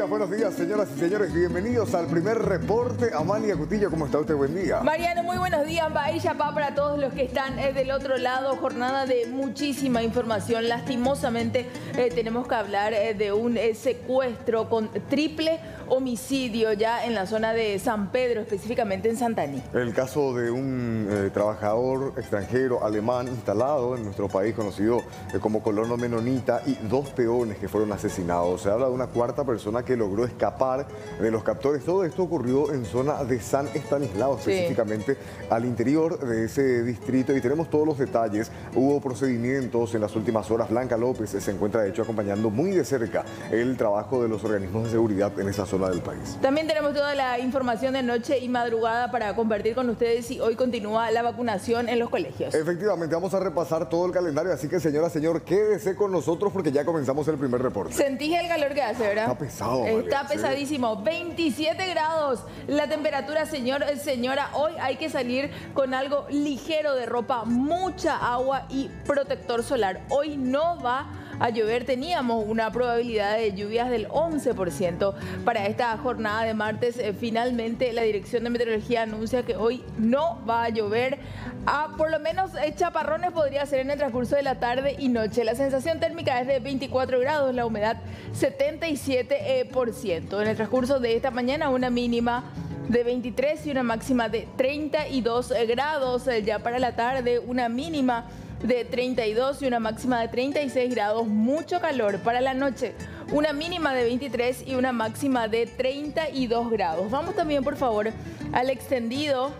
días, buenos días, señoras y señores. Bienvenidos al primer reporte. Amalia Cutillo, ¿cómo está usted? Buen día. Mariano, muy buenos días. Bahía Pa para todos los que están eh, del otro lado. Jornada de muchísima información. Lastimosamente eh, tenemos que hablar eh, de un secuestro con triple homicidio ya en la zona de San Pedro, específicamente en Santaní. El caso de un trabajador extranjero alemán instalado en nuestro país, conocido como colono menonita, y dos peones que fueron asesinados. Se habla de una cuarta persona que logró escapar de los captores. Todo esto ocurrió en zona de San Estanislao, específicamente al interior de ese distrito. Y tenemos todos los detalles. Hubo procedimientos en las últimas horas. Blanca López se encuentra, de hecho, acompañando muy de cerca el trabajo de los organismos de seguridad en esa zona del país. También tenemos toda la información de noche y madrugada para compartir con ustedes y hoy continúa la vacunación en los colegios. Efectivamente, vamos a repasar todo el calendario, así que señora, señor, quédese con nosotros porque ya comenzamos el primer reporte. ¿Sentís el calor que hace, verdad? Está pesado. Está pesadísimo. 27 grados la temperatura, señor, señora. Hoy hay que salir con algo ligero de ropa, mucha agua y protector solar. Hoy no va a llover. Teníamos una probabilidad de lluvias del 11% para esta jornada de martes. Eh, finalmente, la Dirección de Meteorología anuncia que hoy no va a llover. Ah, por lo menos eh, chaparrones podría ser en el transcurso de la tarde y noche. La sensación térmica es de 24 grados, la humedad 77%. En el transcurso de esta mañana, una mínima de 23 y una máxima de 32 grados. Eh, ya para la tarde, una mínima de 32 y una máxima de 36 grados. Mucho calor para la noche. Una mínima de 23 y una máxima de 32 grados. Vamos también, por favor, al extendido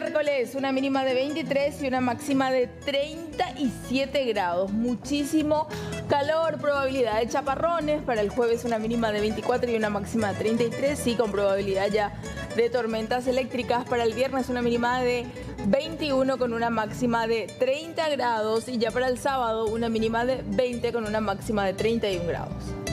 miércoles una mínima de 23 y una máxima de 37 grados. Muchísimo calor, probabilidad de chaparrones. Para el jueves una mínima de 24 y una máxima de 33, sí, con probabilidad ya de tormentas eléctricas. Para el viernes una mínima de 21 con una máxima de 30 grados y ya para el sábado una mínima de 20 con una máxima de 31 grados.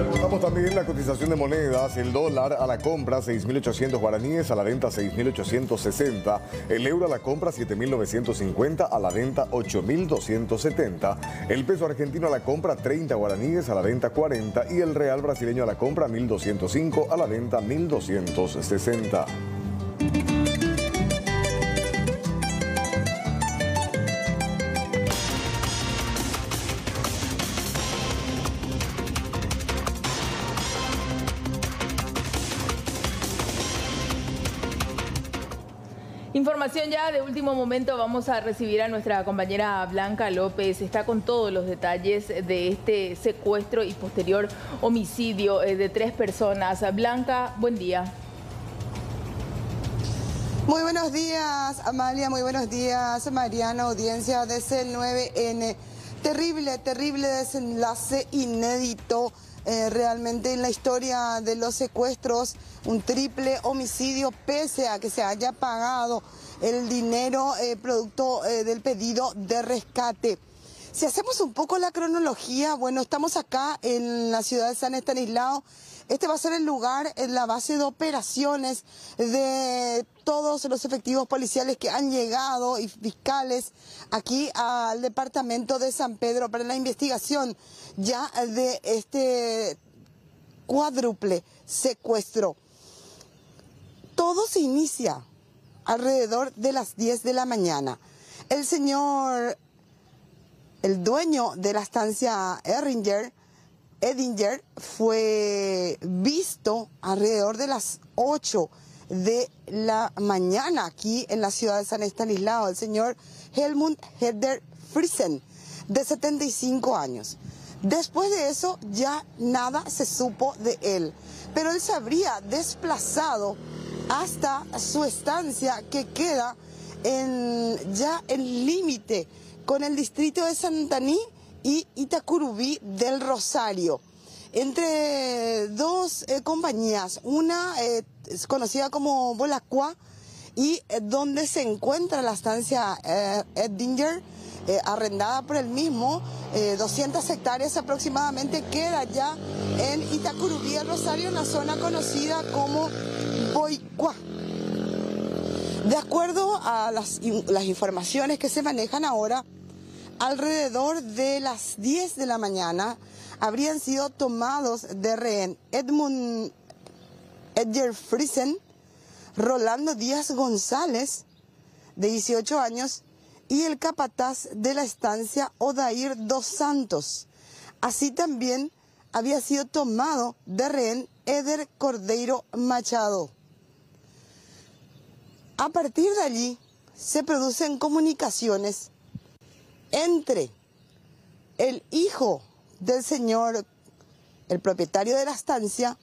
Reportamos también la cotización de monedas. El dólar a la compra 6.800 guaraníes, a la venta 6.860. El euro a la compra 7.950, a la venta 8.270. El peso argentino a la compra 30 guaraníes, a la venta 40. Y el real brasileño a la compra 1.205, a la venta 1.260. Ya de último momento, vamos a recibir a nuestra compañera Blanca López. Está con todos los detalles de este secuestro y posterior homicidio eh, de tres personas. Blanca, buen día. Muy buenos días, Amalia, muy buenos días, Mariana, audiencia de C9N. Terrible, terrible desenlace inédito eh, realmente en la historia de los secuestros, un triple homicidio pese a que se haya pagado el dinero eh, producto eh, del pedido de rescate. Si hacemos un poco la cronología, bueno, estamos acá en la ciudad de San Estanislao. Este va a ser el lugar, la base de operaciones de todos los efectivos policiales que han llegado y fiscales aquí al departamento de San Pedro para la investigación ya de este cuádruple secuestro. Todo se inicia alrededor de las 10 de la mañana. El señor el dueño de la estancia Erringer, Edinger, fue visto alrededor de las 8 de la mañana aquí en la ciudad de San Estanislao, el señor Helmut Herder Friesen, de 75 años. Después de eso ya nada se supo de él, pero él se habría desplazado hasta su estancia que queda en ya el límite con el distrito de Santaní y Itacurubí del Rosario. Entre dos eh, compañías, una eh, conocida como Bolacua y eh, donde se encuentra la estancia Edinger, arrendada por el mismo, 200 hectáreas aproximadamente, queda ya en Itacurubí del Rosario, en la zona conocida como Boicua. De acuerdo a las, las informaciones que se manejan ahora, alrededor de las 10 de la mañana habrían sido tomados de rehén Edmund Edger Friesen, Rolando Díaz González, de 18 años, y el capataz de la estancia Odair Dos Santos. Así también había sido tomado de rehén Eder Cordeiro Machado. A partir de allí se producen comunicaciones entre el hijo del señor, el propietario de la estancia,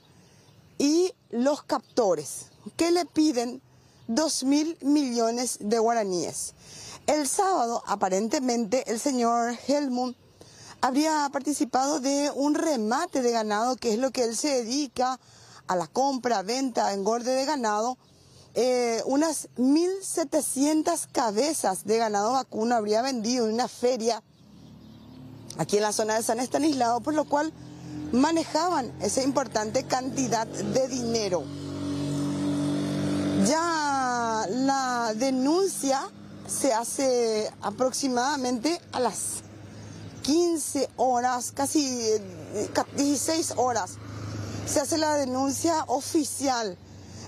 y los captores, que le piden dos mil millones de guaraníes. El sábado, aparentemente, el señor Helmut habría participado de un remate de ganado, que es lo que él se dedica a la compra, venta, engorde de ganado. Eh, unas 1.700 cabezas de ganado vacuno habría vendido en una feria aquí en la zona de San Estanislao, por lo cual manejaban esa importante cantidad de dinero. Ya la denuncia se hace aproximadamente a las 15 horas, casi 16 eh, horas. Se hace la denuncia oficial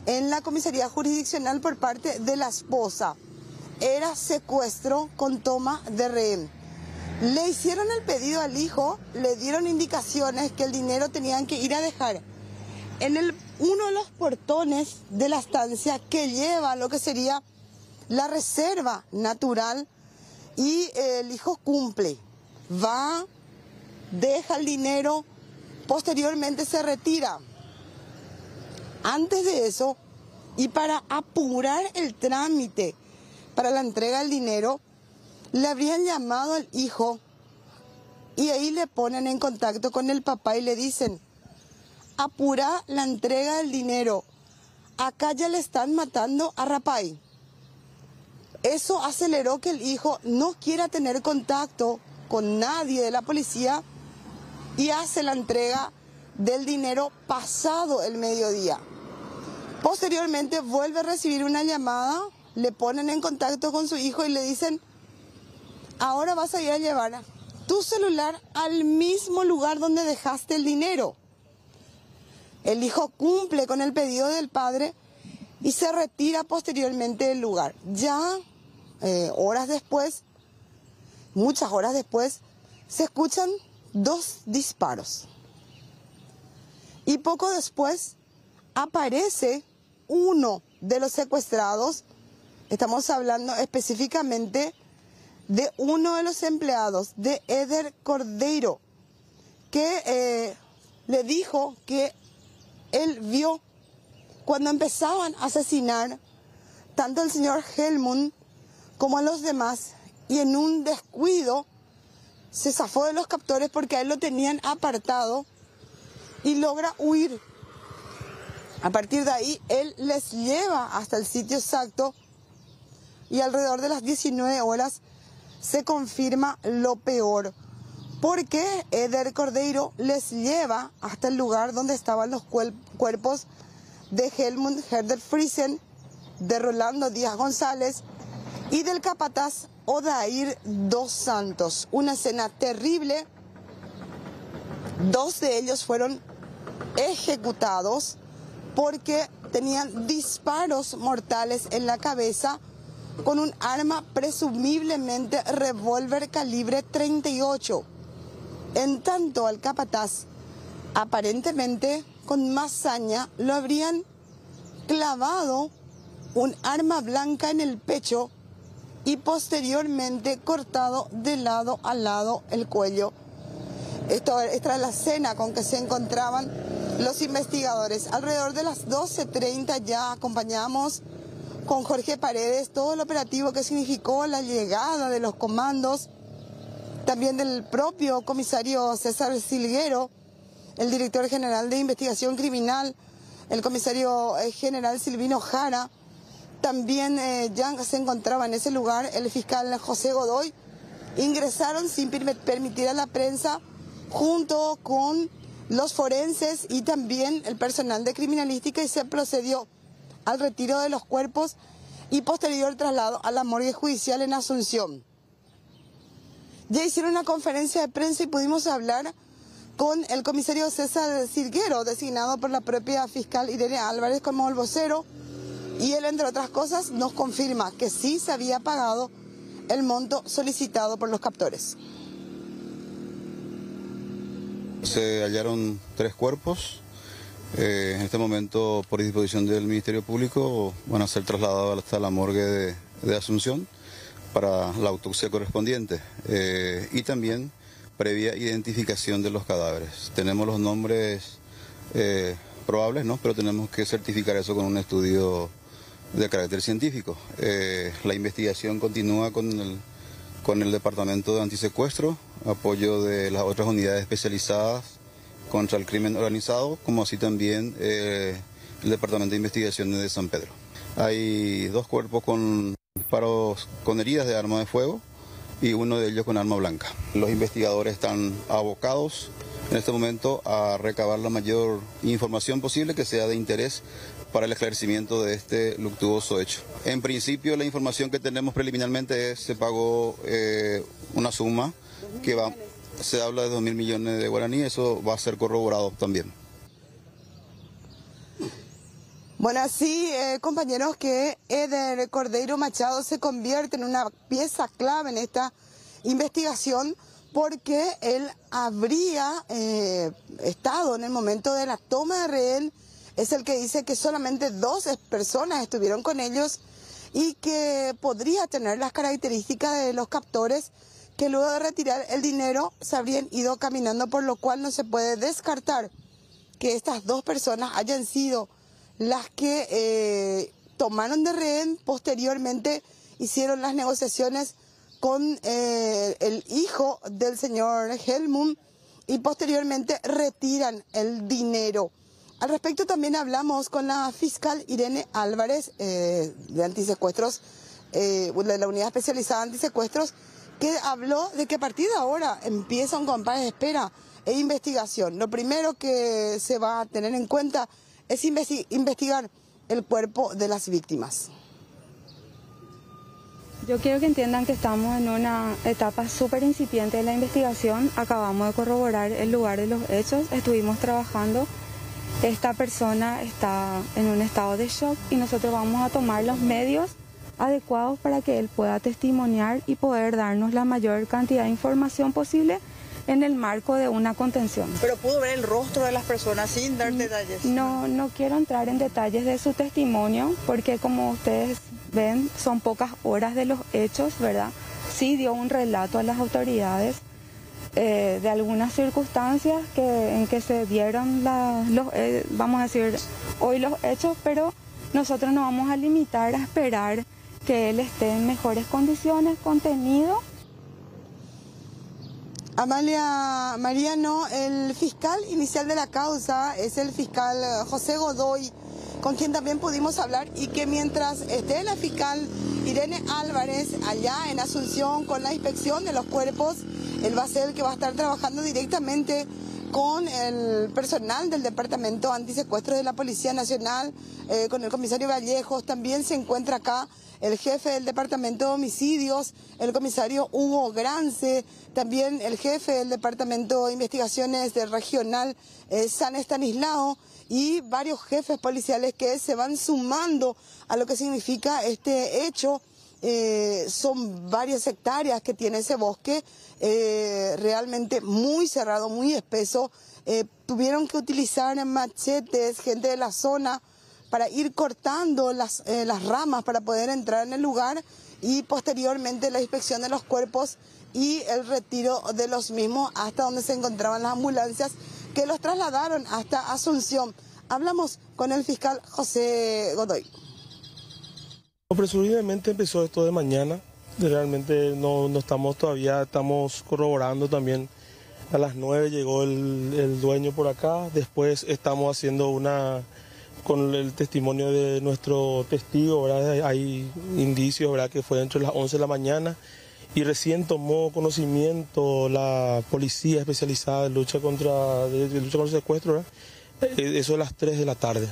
en la comisaría jurisdiccional por parte de la esposa. Era secuestro con toma de rehén. Le hicieron el pedido al hijo, le dieron indicaciones que el dinero tenían que ir a dejar en uno de los portones de la estancia que lleva lo que sería la reserva natural y el hijo cumple va, deja el dinero, posteriormente se retira. Antes de eso, y para apurar el trámite para la entrega del dinero, le habrían llamado al hijo y ahí le ponen en contacto con el papá y le dicen, apura la entrega del dinero, acá ya le están matando a Rapay. Eso aceleró que el hijo no quiera tener contacto con nadie de la policía y hace la entrega del dinero pasado el mediodía. Posteriormente vuelve a recibir una llamada, le ponen en contacto con su hijo y le dicen, ahora vas a ir a llevar tu celular al mismo lugar donde dejaste el dinero. El hijo cumple con el pedido del padre y se retira posteriormente del lugar. Ya eh, horas después muchas horas después, se escuchan dos disparos. Y poco después aparece uno de los secuestrados, estamos hablando específicamente de uno de los empleados de Eder Cordeiro, que eh, le dijo que él vio cuando empezaban a asesinar tanto al señor Helmut como a los demás y en un descuido se zafó de los captores porque a él lo tenían apartado y logra huir. A partir de ahí, él les lleva hasta el sitio exacto y alrededor de las 19 horas se confirma lo peor, porque Eder Cordeiro les lleva hasta el lugar donde estaban los cuerpos de Helmut Herder Friesen, de Rolando Díaz González y del capataz Odair Dos Santos. Una escena terrible. Dos de ellos fueron ejecutados porque tenían disparos mortales en la cabeza con un arma presumiblemente revólver calibre 38. En tanto al capataz, aparentemente con más saña, lo habrían clavado un arma blanca en el pecho y posteriormente cortado de lado a lado el cuello. Esto, es la escena con que se encontraban los investigadores. Alrededor de las 12.30 ya acompañamos con Jorge Paredes todo el operativo que significó la llegada de los comandos, también del propio comisario César Silguero, el director general de investigación criminal, el comisario eh, general Silvino Jara, también eh, ya se encontraba en ese lugar el fiscal José Godoy. Ingresaron sin permitir a la prensa junto con los forenses y también el personal de criminalística y se procedió al retiro de los cuerpos y posterior traslado a la morgue judicial en Asunción. Ya hicieron una conferencia de prensa y pudimos hablar con el comisario César Silguero, designado por la propia fiscal Irene Álvarez como el vocero, y él, entre otras cosas, nos confirma que sí se había pagado el monto solicitado por los captores. Se hallaron tres cuerpos. Eh, en este momento, por disposición del Ministerio Público, van a ser trasladados hasta la morgue de, Asunción para la autopsia correspondiente eh, y también previa identificación de los cadáveres. Tenemos los nombres eh, probables, ¿no? pero tenemos que certificar eso con un estudio de carácter científico. la investigación continúa con el, con el Departamento de Antisecuestro, apoyo de las otras unidades especializadas contra el crimen organizado, como así también eh, el Departamento de Investigaciones de San Pedro. Hay dos cuerpos con disparos con heridas de arma de fuego y uno de ellos con arma blanca. Los investigadores están abocados en este momento a recabar la mayor información posible que sea de interés para el esclarecimiento de este luctuoso hecho. En principio, la información que tenemos preliminarmente es se pagó eh, una suma que va, se habla de 2 mil millones de guaraníes, eso va a ser corroborado también. Bueno, así, eh, compañeros, que Eder Cordeiro Machado se convierte en una pieza clave en esta investigación porque él habría eh, estado en el momento de la toma de rehén, es el que dice que solamente dos personas estuvieron con ellos y que podría tener las características de los captores que luego de retirar el dinero se habrían ido caminando, por lo cual no se puede descartar que estas dos personas hayan sido las que eh, tomaron de rehén, posteriormente hicieron las negociaciones con eh, el hijo del señor Helmut y posteriormente retiran el dinero. Al respecto también hablamos con la fiscal Irene Álvarez eh, de antisecuestros, de la unidad especializada de antisecuestros, que habló de que a partir de ahora empieza un compás de espera e investigación. Lo primero que se va a tener en cuenta es investigar el cuerpo de las víctimas. Yo quiero que entiendan que estamos en una etapa súper incipiente de la investigación. Acabamos de corroborar el lugar de los hechos, estuvimos trabajando. Esta persona está en un estado de shock y nosotros vamos a tomar los medios adecuados para que él pueda testimoniar y poder darnos la mayor cantidad de información posible en el marco de una contención. Pero pudo ver el rostro de las personas sin dar detalles. No, no quiero entrar en detalles de su testimonio porque como ustedes ven son pocas horas de los hechos, ¿verdad? Sí dio un relato a las autoridades eh, de algunas circunstancias que, en que se dieron los, eh, vamos a decir, hoy los hechos, pero nosotros nos vamos a limitar a esperar que él esté en mejores condiciones, contenido. Amalia Mariano, el fiscal inicial de la causa es el fiscal José Godoy, con quien también pudimos hablar y que mientras esté la fiscal Irene Álvarez allá en Asunción con la inspección de los cuerpos, él va a ser el que va a estar trabajando directamente con el personal del Departamento Antisecuestro de la Policía Nacional, eh, con el comisario Vallejos, también se encuentra acá el jefe del Departamento de Homicidios, el comisario Hugo Grance, también el jefe del Departamento de Investigaciones del Regional eh, San Estanislao y varios jefes policiales que se van sumando a lo que significa este hecho. Eh, son varias hectáreas que tiene ese bosque, eh, realmente muy cerrado, muy espeso. tuvieron que utilizar machetes, gente de la zona, para ir cortando las, eh, las ramas para poder entrar en el lugar y posteriormente la inspección de los cuerpos y el retiro de los mismos hasta donde se encontraban las ambulancias que los trasladaron hasta Asunción. Hablamos con el fiscal José Godoy. Presumiblemente empezó esto de mañana, realmente no, no, estamos todavía, estamos corroborando también. A las 9 llegó el, el dueño por acá, después estamos haciendo una con el testimonio de nuestro testigo, ¿verdad? hay indicios ¿verdad? que fue entre las 11 de la mañana y recién tomó conocimiento la policía especializada de lucha contra, de, lucha contra el secuestro, eh, eso a las 3 de la tarde.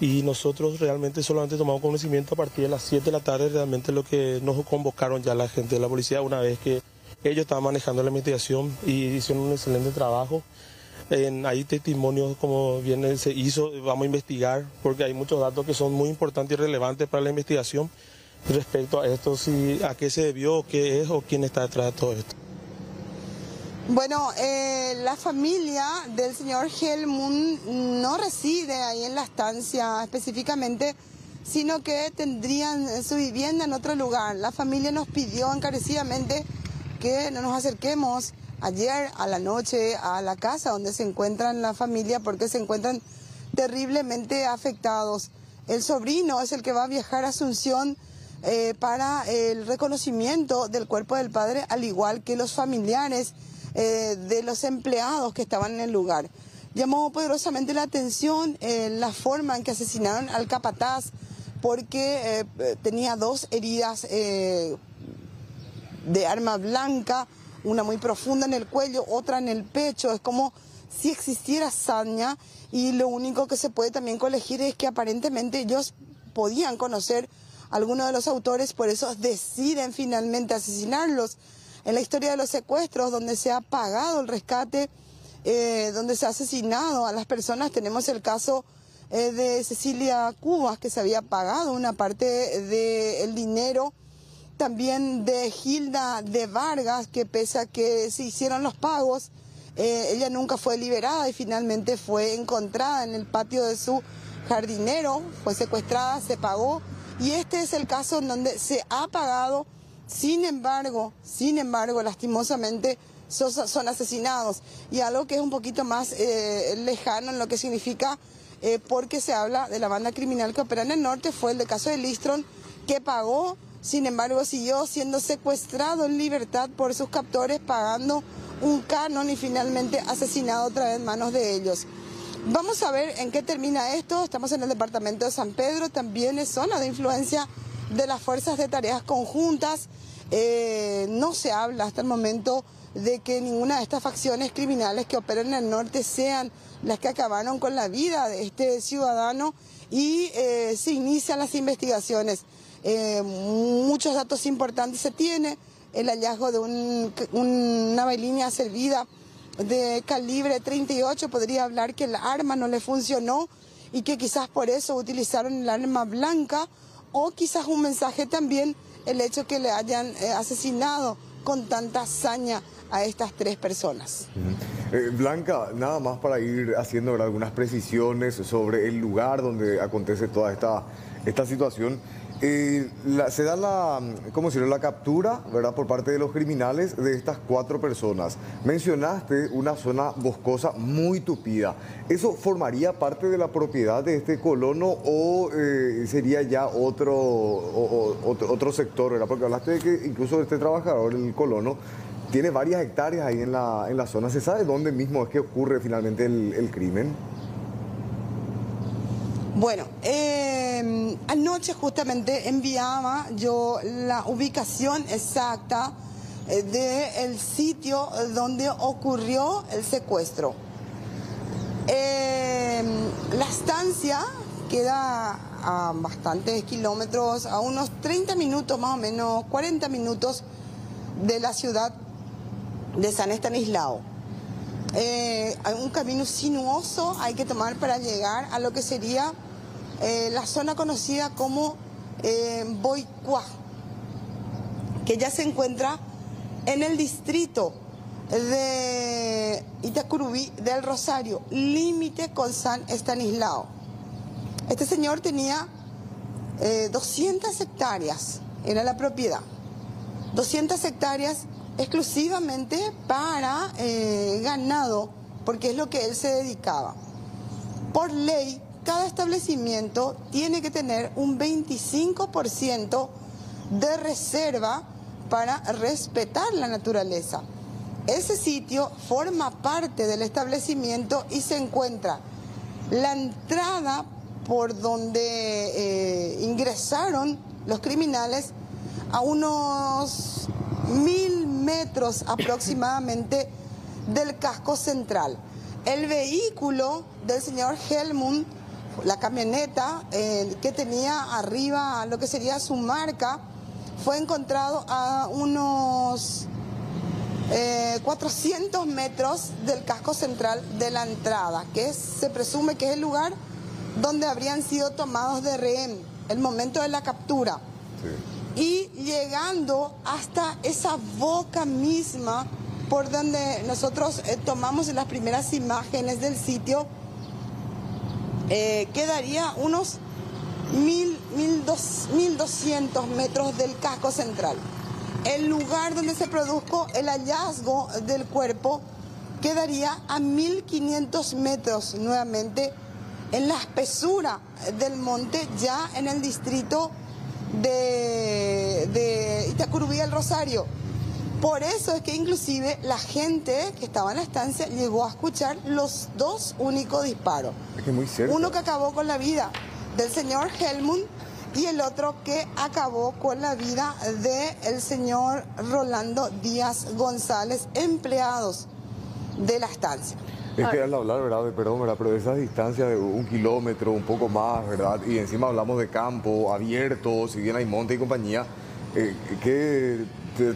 y nosotros realmente solamente tomamos conocimiento a partir de las 7 de la tarde, realmente lo que nos convocaron ya la gente de la policía una vez que ellos estaban manejando la investigación y hicieron un excelente trabajo. Hay testimonios como bien se hizo, vamos a investigar porque hay muchos datos que son muy importantes y relevantes para la investigación respecto a esto, si, a qué se debió, qué es o quién está detrás de todo esto. Bueno, eh, la familia del señor Helmund no reside ahí en la estancia específicamente, sino que tendrían su vivienda en otro lugar. La familia nos pidió encarecidamente que no nos acerquemos ayer a la noche a la casa donde se encuentran la familia porque se encuentran terriblemente afectados. El sobrino es el que va a viajar a Asunción eh, para el reconocimiento del cuerpo del padre, al igual que los familiares eh, de los empleados que estaban en el lugar. Llamó poderosamente la atención eh, la forma en que asesinaron al capataz porque tenía dos heridas de arma blanca, una muy profunda en el cuello, otra en el pecho. Es como si existiera saña y lo único que se puede también colegir es que aparentemente ellos podían conocer a algunos de los autores, por eso deciden finalmente asesinarlos. En la historia de los secuestros, donde se ha pagado el rescate, eh, donde se ha asesinado a las personas, tenemos el caso eh, de Cecilia Cubas, que se había pagado una parte del dinero también de Gilda de Vargas, que pese a que se hicieron los pagos, eh, ella nunca fue liberada y finalmente fue encontrada en el patio de su jardinero, fue secuestrada, se pagó. Y este es el caso en donde se ha pagado, sin embargo, sin embargo, lastimosamente, son, asesinados. Y algo que es un poquito más eh, lejano en lo que significa, eh, porque se habla de la banda criminal que opera en el norte, fue el de caso de Listron, que pagó sin embargo, siguió siendo secuestrado en libertad por sus captores, pagando un canon y finalmente asesinado otra vez en manos de ellos. Vamos a ver en qué termina esto. Estamos en el departamento de San Pedro, también es zona de influencia de las fuerzas de tareas conjuntas. Eh, no se habla hasta el momento de que ninguna de estas facciones criminales que operan en el norte sean las que acabaron con la vida de este ciudadano y eh, se inician las investigaciones. Eh, muchos datos importantes se tiene, el hallazgo de una bailínea servida de calibre 38 podría hablar que el arma no le funcionó y que quizás por eso utilizaron el arma blanca o quizás un mensaje también el hecho que le hayan eh, asesinado con tanta hazaña a estas tres personas. Eh, Blanca, nada más para ir haciendo algunas precisiones sobre el lugar donde acontece toda esta, esta situación. Eh, se da la, ¿cómo decirlo? la captura ¿verdad? por parte de los criminales de estas cuatro personas. Mencionaste una zona boscosa muy tupida. ¿Eso formaría parte de la propiedad de este colono o eh, sería ya otro, otro, sector? ¿verdad? Porque hablaste de que incluso este trabajador, el colono, tiene varias hectáreas ahí en la, en la zona. ¿Se sabe dónde mismo es que ocurre finalmente el, el crimen? Bueno, em, anoche justamente enviaba yo la ubicación exacta eh, del sitio donde ocurrió el secuestro. Em, la estancia queda a bastantes kilómetros, a unos 30 minutos más o menos, 40 minutos de la ciudad de San Estanislao. Eh, un camino sinuoso hay que tomar para llegar a lo que sería eh, la zona conocida como eh, Boicua, que ya se encuentra en el distrito de Itacurubí del Rosario, límite con San Estanislao. Este señor tenía 200 hectáreas, era la propiedad. 200 hectáreas exclusivamente para eh, ganado, porque es lo que él se dedicaba. Por ley, cada establecimiento tiene que tener un 25% de reserva para respetar la naturaleza. Ese sitio forma parte del establecimiento y se encuentra la entrada por donde eh, ingresaron los criminales a unos mil metros aproximadamente del casco central. El vehículo del señor Helmut la camioneta eh, que tenía arriba lo que sería su marca fue encontrado a unos 400 eh, metros del casco central de la entrada, que se presume que es el lugar donde habrían sido tomados de rehén, el momento de la captura. Y llegando hasta esa boca misma por donde nosotros eh, tomamos las primeras imágenes del sitio, eh, quedaría unos 1.200 metros del casco central. El lugar donde se produjo el hallazgo del cuerpo quedaría a 1500 metros nuevamente en la espesura del monte, ya en el distrito de, de Itacurubí el Rosario. Por eso es que inclusive la gente que estaba en la estancia llegó a escuchar los dos únicos disparos. Es que muy Uno que acabó con la vida del señor Helmut y el otro que acabó con la vida del señor Rolando Díaz González, empleados de la estancia. Es que al hablar, ¿verdad? De, perdón, ¿verdad? Pero de esas distancias de un kilómetro, un poco más, ¿verdad? Y encima hablamos de campo abierto, si bien hay monte y compañía, eh, qué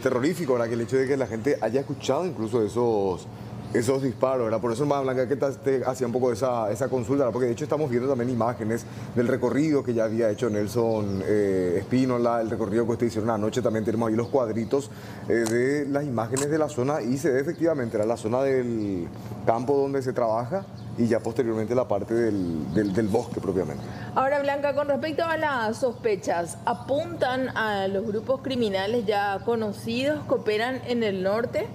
terrorífico, ¿verdad? Que el hecho de que la gente haya escuchado incluso esos esos disparos, ¿verdad? Por eso, más Blanca, que te hacía un poco esa, esa consulta, porque de hecho estamos viendo también imágenes del recorrido que ya había hecho Nelson eh, Espínola, el recorrido que ustedes hicieron anoche, también tenemos ahí los cuadritos eh, de las imágenes de la zona y se ve efectivamente, era la zona del campo donde se trabaja y ya posteriormente la parte del, del, bosque propiamente. Ahora, Blanca, con respecto a las sospechas, ¿apuntan a los grupos criminales ya conocidos que operan en el norte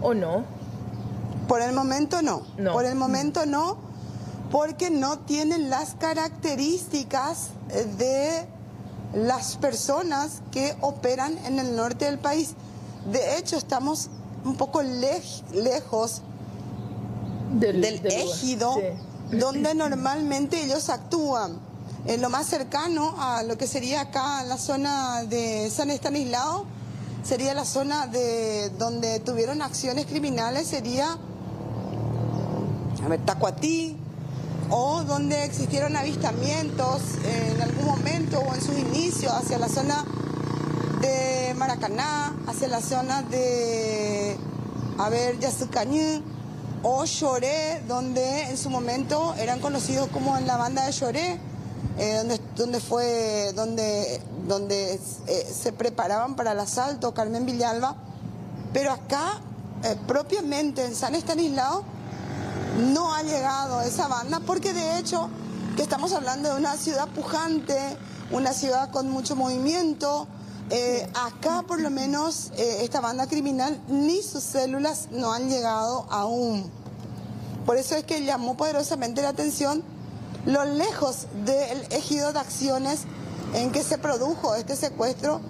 o no? Por el momento no. Por el momento no, porque no tienen las características de las personas que operan en el norte del país. De hecho, estamos un poco lejos del, ejido donde normalmente ellos actúan. En lo más cercano a lo que sería acá la zona de San Estanislao, sería la zona de donde tuvieron acciones criminales, sería a ver, Tacuatí, o donde existieron avistamientos en algún momento o en sus inicios hacia la zona de Maracaná, hacia la zona de, a ver, Yasucañú o Choré, donde en su momento eran conocidos como en la banda de Choré, eh, donde, donde fue, donde, donde eh, se preparaban para el asalto Carmen Villalba, pero acá, eh, propiamente en San Estanislao, no ha llegado esa banda, porque de hecho que estamos hablando de una ciudad pujante, una ciudad con mucho movimiento. Eh, acá por lo menos eh, esta banda criminal ni sus células no han llegado aún. Por eso es que llamó poderosamente la atención lo lejos del ejido de acciones en que se produjo este secuestro,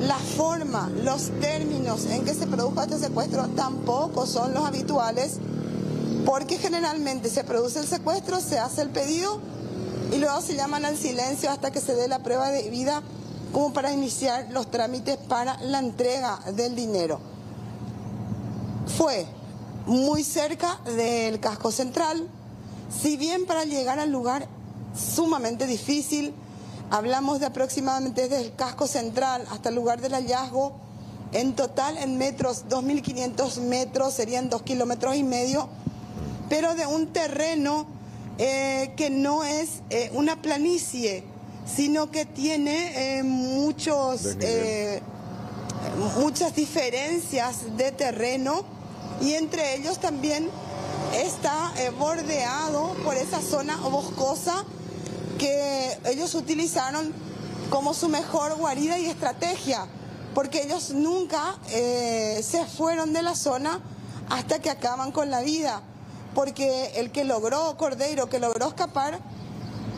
la forma, los términos en que se produjo este secuestro tampoco son los habituales porque generalmente se produce el secuestro, se hace el pedido y luego se llaman al silencio hasta que se dé la prueba de vida como para iniciar los trámites para la entrega del dinero. Fue muy cerca del casco central, si bien para llegar al lugar sumamente difícil, hablamos de aproximadamente desde el casco central hasta el lugar del hallazgo, en total en metros, 2.500 metros, serían dos kilómetros y medio, pero de un terreno eh, que no es eh, una planicie, sino que tiene eh, muchos, muchas diferencias de terreno y entre ellos también está bordeado por esa zona boscosa que ellos utilizaron como su mejor guarida y estrategia, porque ellos nunca se fueron de la zona hasta que acaban con la vida porque el que logró, Cordeiro, que logró escapar,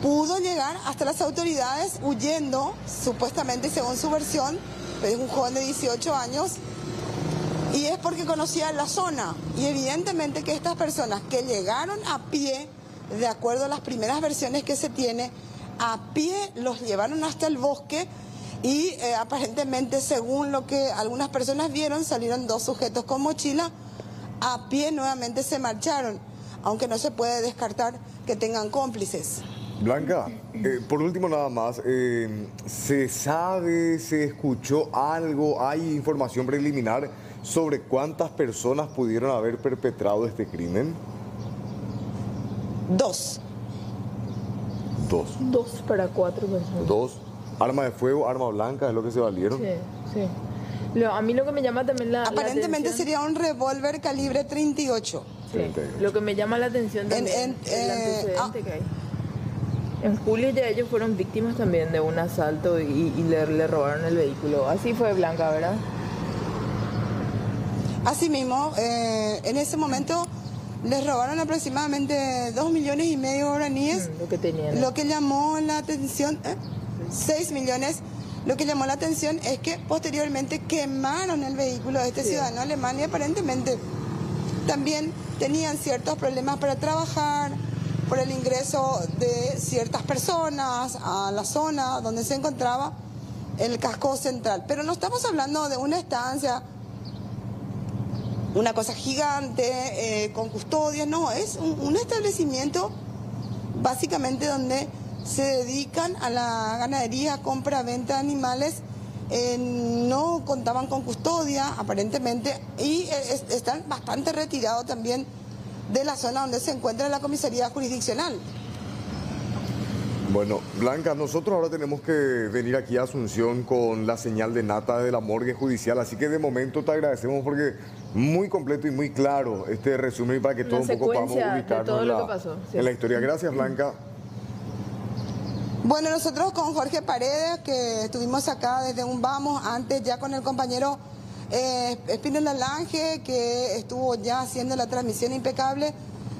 pudo llegar hasta las autoridades huyendo, supuestamente según su versión, es un joven de 18 años, y es porque conocía la zona. Y evidentemente que estas personas que llegaron a pie, de acuerdo a las primeras versiones que se tiene, a pie los llevaron hasta el bosque y eh, aparentemente, según lo que algunas personas vieron, salieron dos sujetos con mochila a pie nuevamente se marcharon, aunque no se puede descartar que tengan cómplices. Blanca, eh, por último nada más, eh, ¿se sabe, se escuchó algo, hay información preliminar sobre cuántas personas pudieron haber perpetrado este crimen? Dos. Dos. Dos para cuatro personas. Dos. Arma de fuego, arma blanca, es lo que se valieron. Sí, sí. Lo- a mí lo que me llama también la, la Aparentemente atención- sería un revólver calibre 38. Sí, 38. Lo que me llama la atención también en- es el eh, ah. que hay. En julio ya ellos fueron víctimas también de un asalto y, y le, le robaron el vehículo. Así fue Blanca, ¿verdad? Asimismo, eh, en ese momento les robaron aproximadamente 2 millones y medio de guaraníes. Mm, Lo que tenían. Lo que llamó la atención, ¿eh? 6 millones. Lo que llamó la atención es que posteriormente quemaron el vehículo de este Sí. ciudadano alemán y aparentemente también tenían ciertos problemas para trabajar por el ingreso de ciertas personas a la zona donde se encontraba el casco central. Pero no estamos hablando de una estancia, una cosa gigante, eh, con custodias, no, es un, un establecimiento básicamente donde se dedican a la ganadería, compra, venta de animales, eh, no contaban con custodia aparentemente y eh, es- están bastante retirados también de la zona donde se encuentra la comisaría jurisdiccional. Bueno, Blanca, nosotros ahora tenemos que venir aquí a Asunción con la señal de nata de la morgue judicial, así que de momento te agradecemos porque muy completo y muy claro este resumen para que todos un poco podamos ubicarnos todo en, lo la, que pasó, sí. en la historia. Gracias, Blanca. Bueno, nosotros con Jorge Paredes, que estuvimos acá desde un vamos, antes ya con el compañero eh, Espinola Lange, que estuvo ya haciendo la transmisión impecable.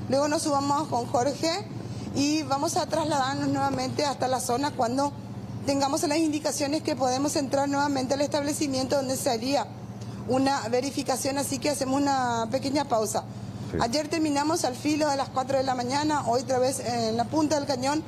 Luego nos subamos con Jorge y vamos a trasladarnos nuevamente hasta la zona cuando tengamos las indicaciones que podemos entrar nuevamente al establecimiento donde se haría una verificación, así que hacemos una pequeña pausa. Sí. Ayer terminamos al filo de las 4 de la mañana, hoy otra vez en la punta del cañón,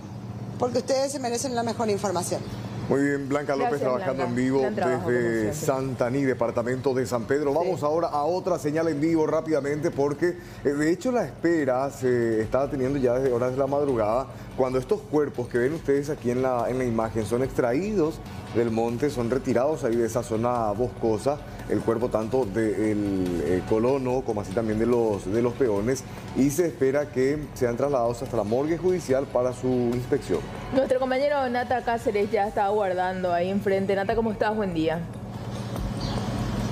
porque ustedes se merecen la mejor información. Muy bien, Blanca López Gracias, trabajando Blanca. en vivo desde. Santaní, departamento de San Pedro. Vamos ahora a otra señal en vivo rápidamente porque eh, de hecho la espera se estaba teniendo ya desde horas de la madrugada cuando estos cuerpos que ven ustedes aquí en la, en la imagen son extraídos del monte, son retirados ahí de esa zona boscosa, el cuerpo tanto del eh, colono como así también de los, de los peones y se espera que sean trasladados hasta la morgue judicial para su inspección. Nuestro compañero Nata Cáceres ya está aguardando ahí enfrente. Nata, ¿cómo estás? Buen día.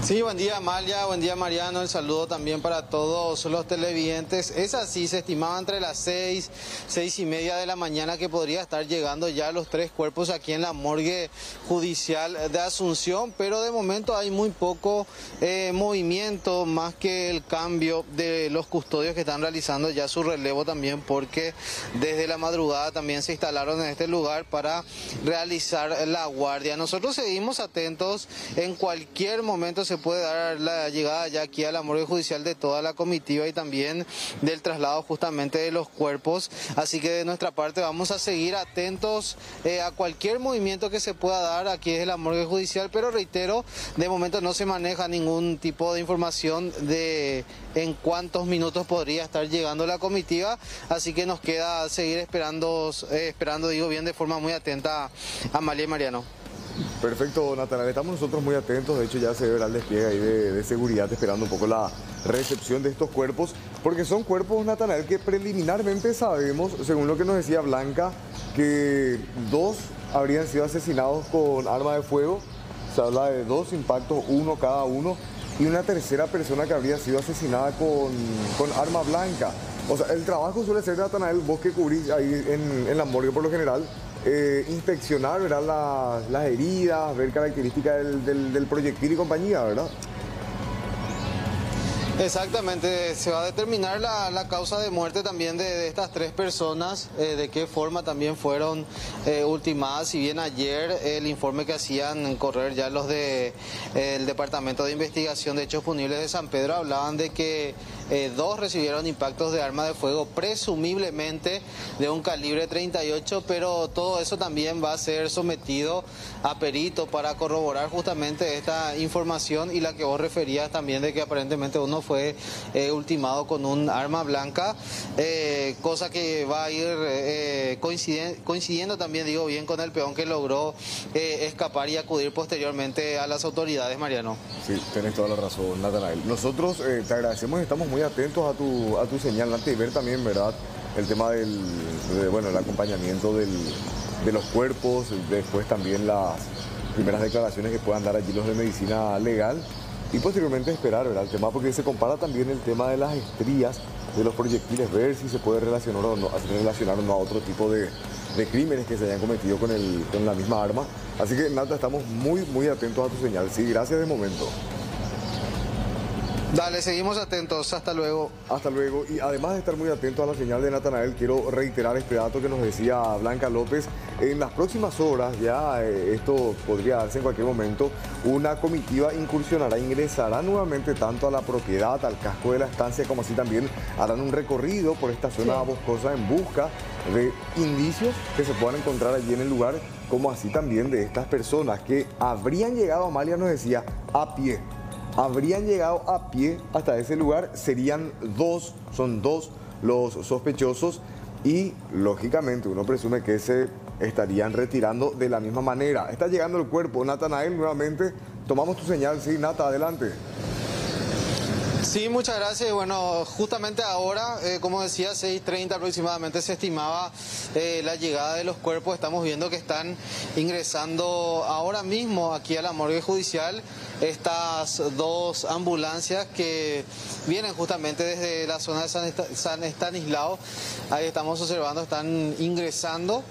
Sí, buen día Amalia, buen día Mariano, el saludo también para todos los televidentes. Es así, se estimaba entre las seis, seis y media de la mañana que podría estar llegando ya los tres cuerpos aquí en la morgue judicial de Asunción, pero de momento hay muy poco eh, movimiento, más que el cambio de los custodios que están realizando ya su relevo también, porque desde la madrugada también se instalaron en este lugar para realizar la guardia. Nosotros seguimos atentos, en cualquier momento se puede dar la llegada ya aquí a la morgue judicial de toda la comitiva y también del traslado justamente de los cuerpos. Así que de nuestra parte vamos a seguir atentos eh, a cualquier movimiento que se pueda dar aquí desde la morgue judicial, pero reitero, de momento no se maneja ningún tipo de información de en cuántos minutos podría estar llegando la comitiva, así que nos queda seguir esperando, eh, esperando digo bien, de forma muy atenta a Amalia y Mariano. Perfecto, Natanael. Estamos nosotros muy atentos. De hecho, ya se verá el despliegue ahí de, de seguridad esperando un poco la recepción de estos cuerpos, porque son cuerpos, Natanael, que preliminarmente sabemos, según lo que nos decía Blanca, que dos habrían sido asesinados con arma de fuego. Se habla de dos impactos, uno cada uno, y una tercera persona que habría sido asesinada con, con arma blanca. O sea, el trabajo suele ser, Natanael, vos que cubrís ahí en, en la morgue por lo general, eh, inspeccionar, ¿verdad? Las, las heridas, ver características del, del- del proyectil y compañía, ¿verdad? Exactamente, se va a determinar la, la causa de muerte también de, estas tres personas, eh, de qué forma también fueron eh, ultimadas, si bien ayer el informe que hacían correr ya los de eh, el Departamento de Investigación de Hechos Punibles de San Pedro hablaban de que dos recibieron impactos de arma de fuego, presumiblemente de un calibre 38, pero todo eso también va a ser sometido a perito para corroborar justamente esta información y la que vos referías también de que aparentemente uno fue eh, ultimado con un arma blanca, eh, cosa que va a ir eh, coincidiendo también, digo bien, con el peón que logró escapar y acudir posteriormente a las autoridades, Mariano. Sí, tenés toda la razón, Natanael. Nosotros te agradecemos y estamos muy atentos a tu, a tu señal. Antes de ver también, ¿verdad? El tema del, de, bueno, el acompañamiento del- de los cuerpos, después también las primeras declaraciones que puedan dar allí los de medicina legal y posteriormente esperar, ¿verdad? El tema, porque se compara también el tema de las estrías de los proyectiles, ver si se puede relacionar o no, relacionar o no a otro tipo de, crímenes que se hayan cometido con, el, con la misma arma. Así que, Nata, estamos muy, muy atentos a tu señal. Sí, gracias de momento. Dale, seguimos atentos. Hasta luego. Hasta luego. Y además de estar muy atento a la señal de Natanael, quiero reiterar este dato que nos decía Blanca López. En las próximas horas, ya eh, esto podría darse en cualquier momento, una comitiva incursionará, ingresará nuevamente tanto a la propiedad, al casco de la estancia, como así también harán un recorrido por esta zona boscosa en busca de indicios que se puedan encontrar allí en el lugar, como así también de estas personas que habrían llegado, Amalia nos decía, a pie habrían llegado a pie hasta ese lugar, serían dos, son dos los sospechosos y lógicamente uno presume que se estarían retirando de la misma manera. Está llegando el cuerpo, Natanael nuevamente, tomamos tu señal, sí, Nata, adelante. Sí, muchas gracias. Bueno, justamente ahora, eh, como decía, 6.30 aproximadamente se estimaba eh, la llegada de los cuerpos. Estamos viendo que están ingresando ahora mismo aquí a la morgue judicial estas dos ambulancias que vienen justamente desde la zona de San, Esta- San Estanislao. Ahí estamos observando, están ingresando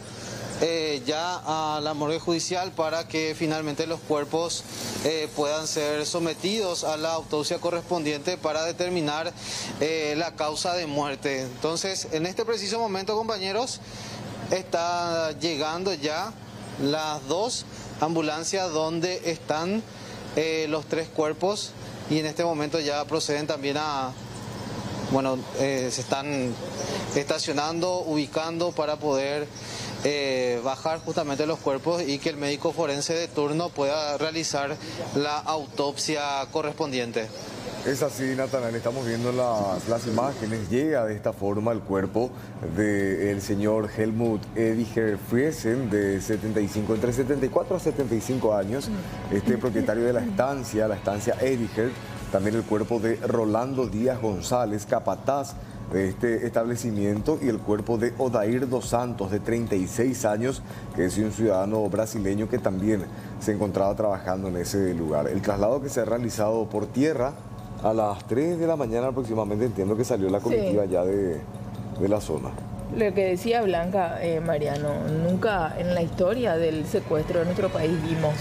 eh, ya a la morgue judicial para que finalmente los cuerpos eh, puedan ser sometidos a la autopsia correspondiente para determinar eh, la causa de muerte. Entonces, en este preciso momento, compañeros, está llegando ya las dos ambulancias donde están eh, los tres cuerpos y en este momento ya proceden también a, bueno, eh, se están estacionando, ubicando para poder eh, bajar justamente los cuerpos y que el médico forense de turno pueda realizar la autopsia correspondiente. Es así, Natanael, estamos viendo las, las imágenes. Llega de esta forma el cuerpo del señor Helmut Ediger Friesen, de 75, entre 74 a 75 años, este propietario de la estancia, la estancia Ediger. También el cuerpo de Rolando Díaz González, capataz de este establecimiento, y el cuerpo de Odair dos Santos, de 36 años, que es un ciudadano brasileño que también se encontraba trabajando en ese lugar. El traslado que se ha realizado por tierra a las 3 de la mañana aproximadamente, entiendo que salió la comitiva ya de, de la zona. Lo que decía Blanca, eh, Mariano, nunca en la historia del secuestro de nuestro país vimos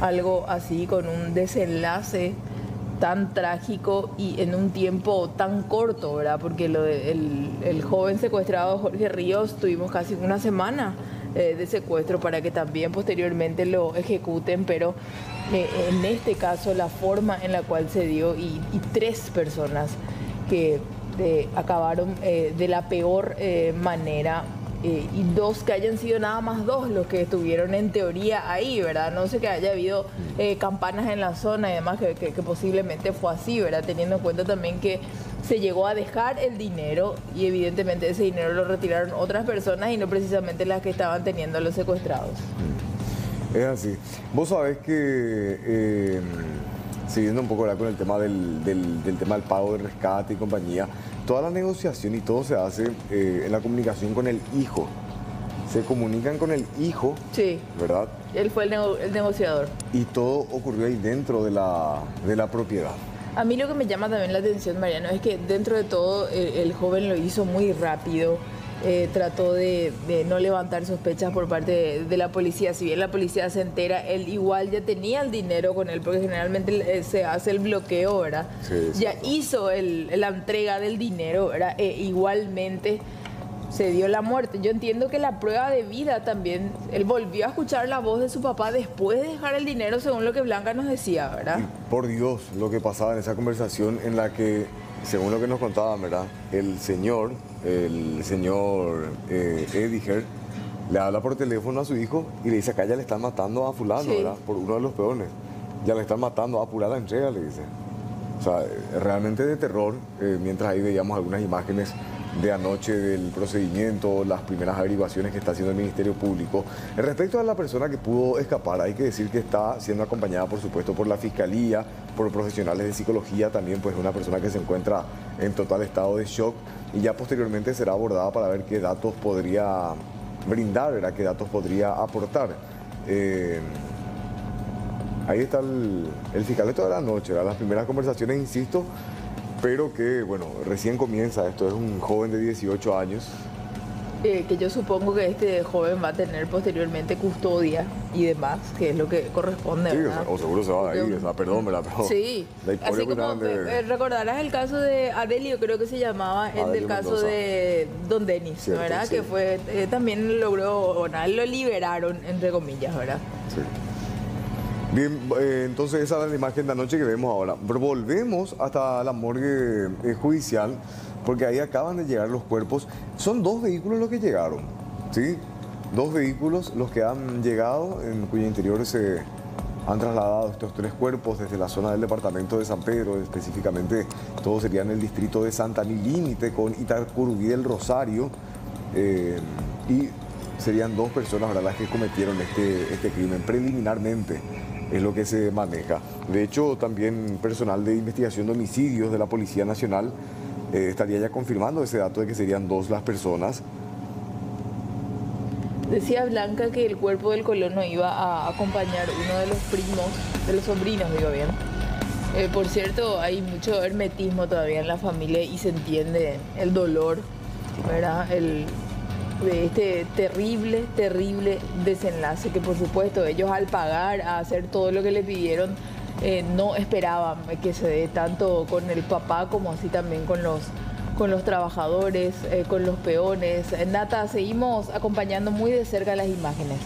algo así con un desenlace tan trágico y en un tiempo tan corto, ¿verdad? Porque lo de- el, el joven secuestrado Jorge Ríos tuvimos casi una semana eh, de secuestro para que también posteriormente lo ejecuten, pero eh, en este caso la forma en la cual se dio y, tres personas que eh, acabaron de la peor manera eh, y dos que hayan sido nada más dos los que estuvieron en teoría ahí, ¿verdad? No sé que haya habido eh, campanas en la zona y demás, que, que- que posiblemente fue así, ¿verdad? Teniendo en cuenta también que se llegó a dejar el dinero y evidentemente ese dinero lo retiraron otras personas y no precisamente las que estaban teniendo a los secuestrados. Es así. Vos sabés que, eh, siguiendo un poco ¿verdad? con el tema del, del- del tema del pago de rescate y compañía, toda la negociación y todo se hace eh, en la comunicación con el hijo. Se comunican con el hijo, Sí, ¿verdad? él fue el, nego- el negociador. Y todo ocurrió ahí dentro de la, de la propiedad. A mí lo que me llama también la atención, Mariano, es que dentro de todo el, el joven lo hizo muy rápido. Eh, trató de, de no levantar sospechas por parte de, de la policía. Si bien la policía se entera, él igual ya tenía el dinero con él, porque generalmente eh, se hace el bloqueo, ¿verdad? Sí, sí. ya hizo el- la entrega del dinero, ¿verdad? E igualmente se dio la muerte. Yo entiendo que la prueba de vida también, él volvió a escuchar la voz de su papá después de dejar el dinero, según lo que Blanca nos decía, ¿verdad? Y por Dios, lo que pasaba en esa conversación en la que, según lo que nos contaban, ¿verdad? El señor, el señor eh, Ediger, le habla por teléfono a su hijo y le dice, acá ya le están matando a fulano, Sí. ¿verdad? Por uno de los peones. Ya le están matando, a apurar la entrega, le dice. O sea, realmente de terror, eh, mientras ahí veíamos algunas imágenes de anoche del procedimiento, las primeras averiguaciones que está haciendo el Ministerio Público. Respecto a la persona que pudo escapar, hay que decir que está siendo acompañada, por supuesto, por la Fiscalía, por profesionales de psicología, también pues una persona que se encuentra en total estado de shock y ya posteriormente será abordada para ver qué datos podría brindar, ¿verdad? qué datos podría aportar. Eh, ahí está el, el fiscal de toda la noche, las primeras conversaciones, insisto, pero que, bueno, recién comienza esto, es un joven de 18 años. Eh, que yo supongo que este joven va a tener posteriormente custodia y demás, que es lo que corresponde. Sí, ¿verdad? o, o seguro se va de ahí, o sea, perdón, ¿verdad? Pero Sí, así como grande- eh, recordarás el caso de Adelio, creo que se llamaba, el del caso Mendoza. de Don Denis, Cierto, ¿verdad? sí. Que fue, eh, también logró, bueno, lo liberaron, entre comillas, ¿verdad? Sí. Bien, eh, entonces esa es la imagen de anoche que vemos ahora. Volvemos hasta la morgue eh, judicial, porque ahí acaban de llegar los cuerpos. Son dos vehículos los que llegaron, ¿sí? Dos vehículos los que han llegado, en cuyo interior se han trasladado estos tres cuerpos desde la zona del departamento de San Pedro, específicamente todo sería en el distrito de Santa Ni, límite con Itacurubí del Rosario. eh, y serían dos personas ¿verdad? las que cometieron este, este crimen preliminarmente. Es lo que se maneja. De hecho, también personal de investigación de homicidios de la Policía Nacional eh, estaría ya confirmando ese dato de que serían dos las personas. Decía Blanca que el cuerpo del colono iba a acompañar uno de los primos, de los sobrinos, digo bien. Eh, por cierto, hay mucho hermetismo todavía en la familia y se entiende el dolor, ¿verdad? El, de este terrible, terrible desenlace que por supuesto ellos al pagar, a hacer todo lo que le pidieron, eh, no esperaban que se dé tanto con el papá como así también con los con los trabajadores, eh, con los peones. Nata, seguimos acompañando muy de cerca las imágenes.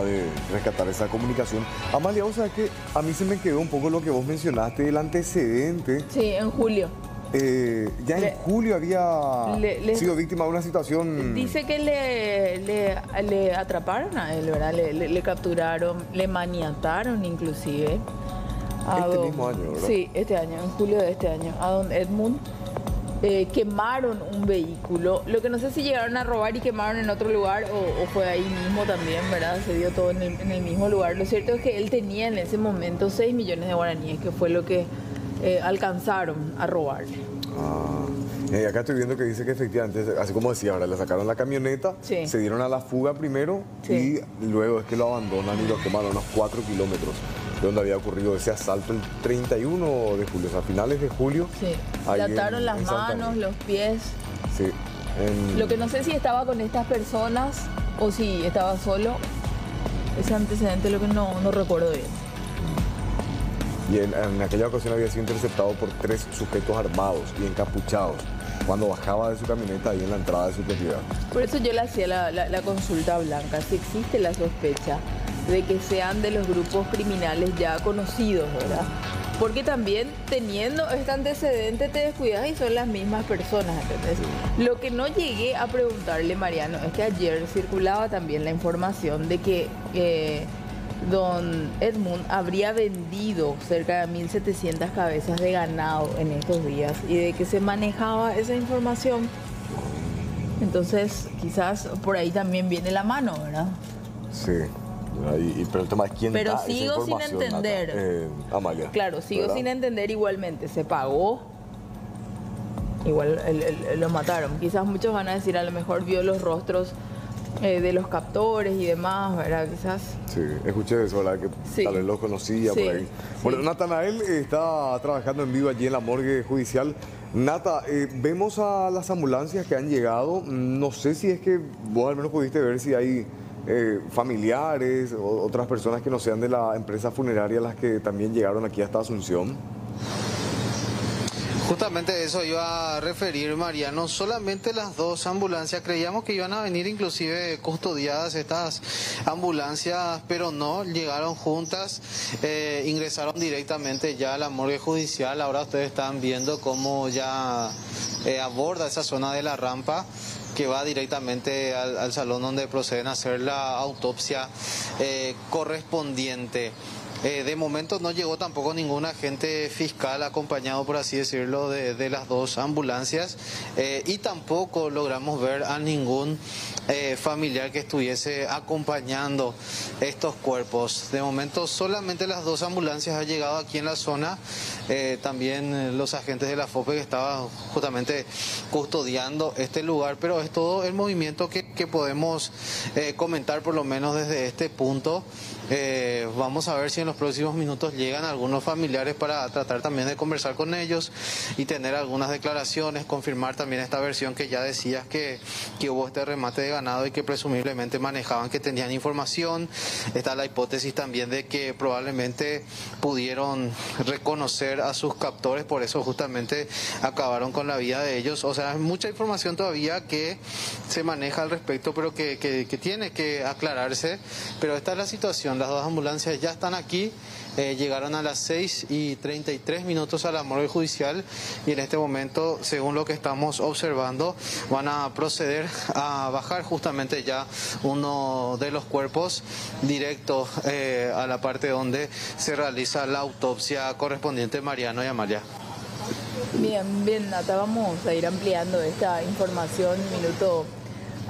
Forma de rescatar esa comunicación. Amalia, vos sabés que a mí se me quedó un poco lo que vos mencionaste, el antecedente. Sí, en julio. Eh, ya en Le- julio había le- le- sido víctima de una situación... Dice que le, atraparon a él, ¿verdad? Le, capturaron, le maniataron inclusive. Este don- mismo año, ¿verdad? Sí, este año, en julio de este año. A don Edmund eh, quemaron un vehículo. Lo que no sé si llegaron a robar y quemaron en otro lugar o, o fue ahí mismo también, ¿verdad? Se dio todo en el, en el mismo lugar. Lo cierto es que él tenía en ese momento 6 millones de guaraníes, que fue lo que eh, alcanzaron a robar. Ah, eh, acá estoy viendo que dice que efectivamente, así como decía, ahora le sacaron la camioneta, Sí. se dieron a la fuga primero Sí. y luego es que lo abandonan y lo queman a unos 4 kilómetros de donde había ocurrido ese asalto el 31 de julio, o sea, a finales de julio. Sí, le en- ataron las en manos, los pies. Sí. en- Lo que no sé si estaba con estas personas o si estaba solo. Ese antecedente lo que no, no recuerdo bien. Y en, en aquella ocasión había sido interceptado por tres sujetos armados y encapuchados cuando bajaba de su camioneta ahí en la entrada de su propiedad. Por eso yo le hacía la, la- la consulta Blanca, si existe la sospecha de que sean de los grupos criminales ya conocidos, ¿verdad? Porque también teniendo este antecedente te descuidas y son las mismas personas, ¿entendés? Lo que no llegué a preguntarle, Mariano, es que ayer circulaba también la información de que eh, don Edmund habría vendido cerca de 1.700 cabezas de ganado en estos días y de que se manejaba esa información. Entonces, quizás por ahí también viene la mano, ¿verdad? Sí. Y- y- pero el tema es quién Pero da esa sigo sin información, Nata. entender. Eh, Amalia. Claro, sigo ¿verdad? sin entender igualmente. Se pagó. Igual el- el- lo mataron. Quizás muchos van a decir, a lo mejor vio los rostros eh, de los captores y demás, ¿verdad? Quizás. Sí, escuché eso, ¿verdad? Que Sí. tal vez lo conocía Sí, por ahí. sí. Bueno, Natanael está trabajando en vivo allí en la morgue judicial. Nata, eh, vemos a las ambulancias que han llegado. No sé si es que vos al menos pudiste ver si hay eh, familiares o otras personas que no sean de la empresa funeraria las que también llegaron aquí hasta Asunción. Justamente eso iba a referir Mariano, solamente las dos ambulancias, creíamos que iban a venir inclusive custodiadas estas ambulancias, pero no, llegaron juntas, eh, ingresaron directamente ya a la morgue judicial, ahora ustedes están viendo cómo ya eh, aborda esa zona de la rampa que va directamente al, salón donde proceden a hacer la autopsia eh, correspondiente. Eh, de momento no llegó tampoco ningún agente fiscal acompañado, por así decirlo, de, las dos ambulancias eh, y tampoco logramos ver a ningún eh, familiar que estuviese acompañando estos cuerpos. De momento solamente las dos ambulancias han llegado aquí en la zona, también los agentes de la FOPE que estaban justamente custodiando este lugar, pero es todo el movimiento que, podemos comentar por lo menos desde este punto. vamos a ver si en los próximos minutos llegan algunos familiares para tratar también de conversar con ellos y tener algunas declaraciones, confirmar también esta versión que ya decías que, hubo este remate de ganado y que presumiblemente manejaban que tenían información. Está la hipótesis también de que probablemente pudieron reconocer a sus captores, por eso justamente acabaron con la vida de ellos. O sea, hay mucha información todavía que se maneja al respecto, pero que, que, que tiene que aclararse. Pero esta es la situación, las dos ambulancias ya están aquí eh, llegaron a las 6 y 33 minutos a la morgue judicial y en este momento, según lo que estamos observando, van a proceder a bajar justamente ya uno de los cuerpos directo eh, a la parte donde se realiza la autopsia correspondiente Mariano y Amalia. Bien, bien, Nata, vamos a ir ampliando esta información minuto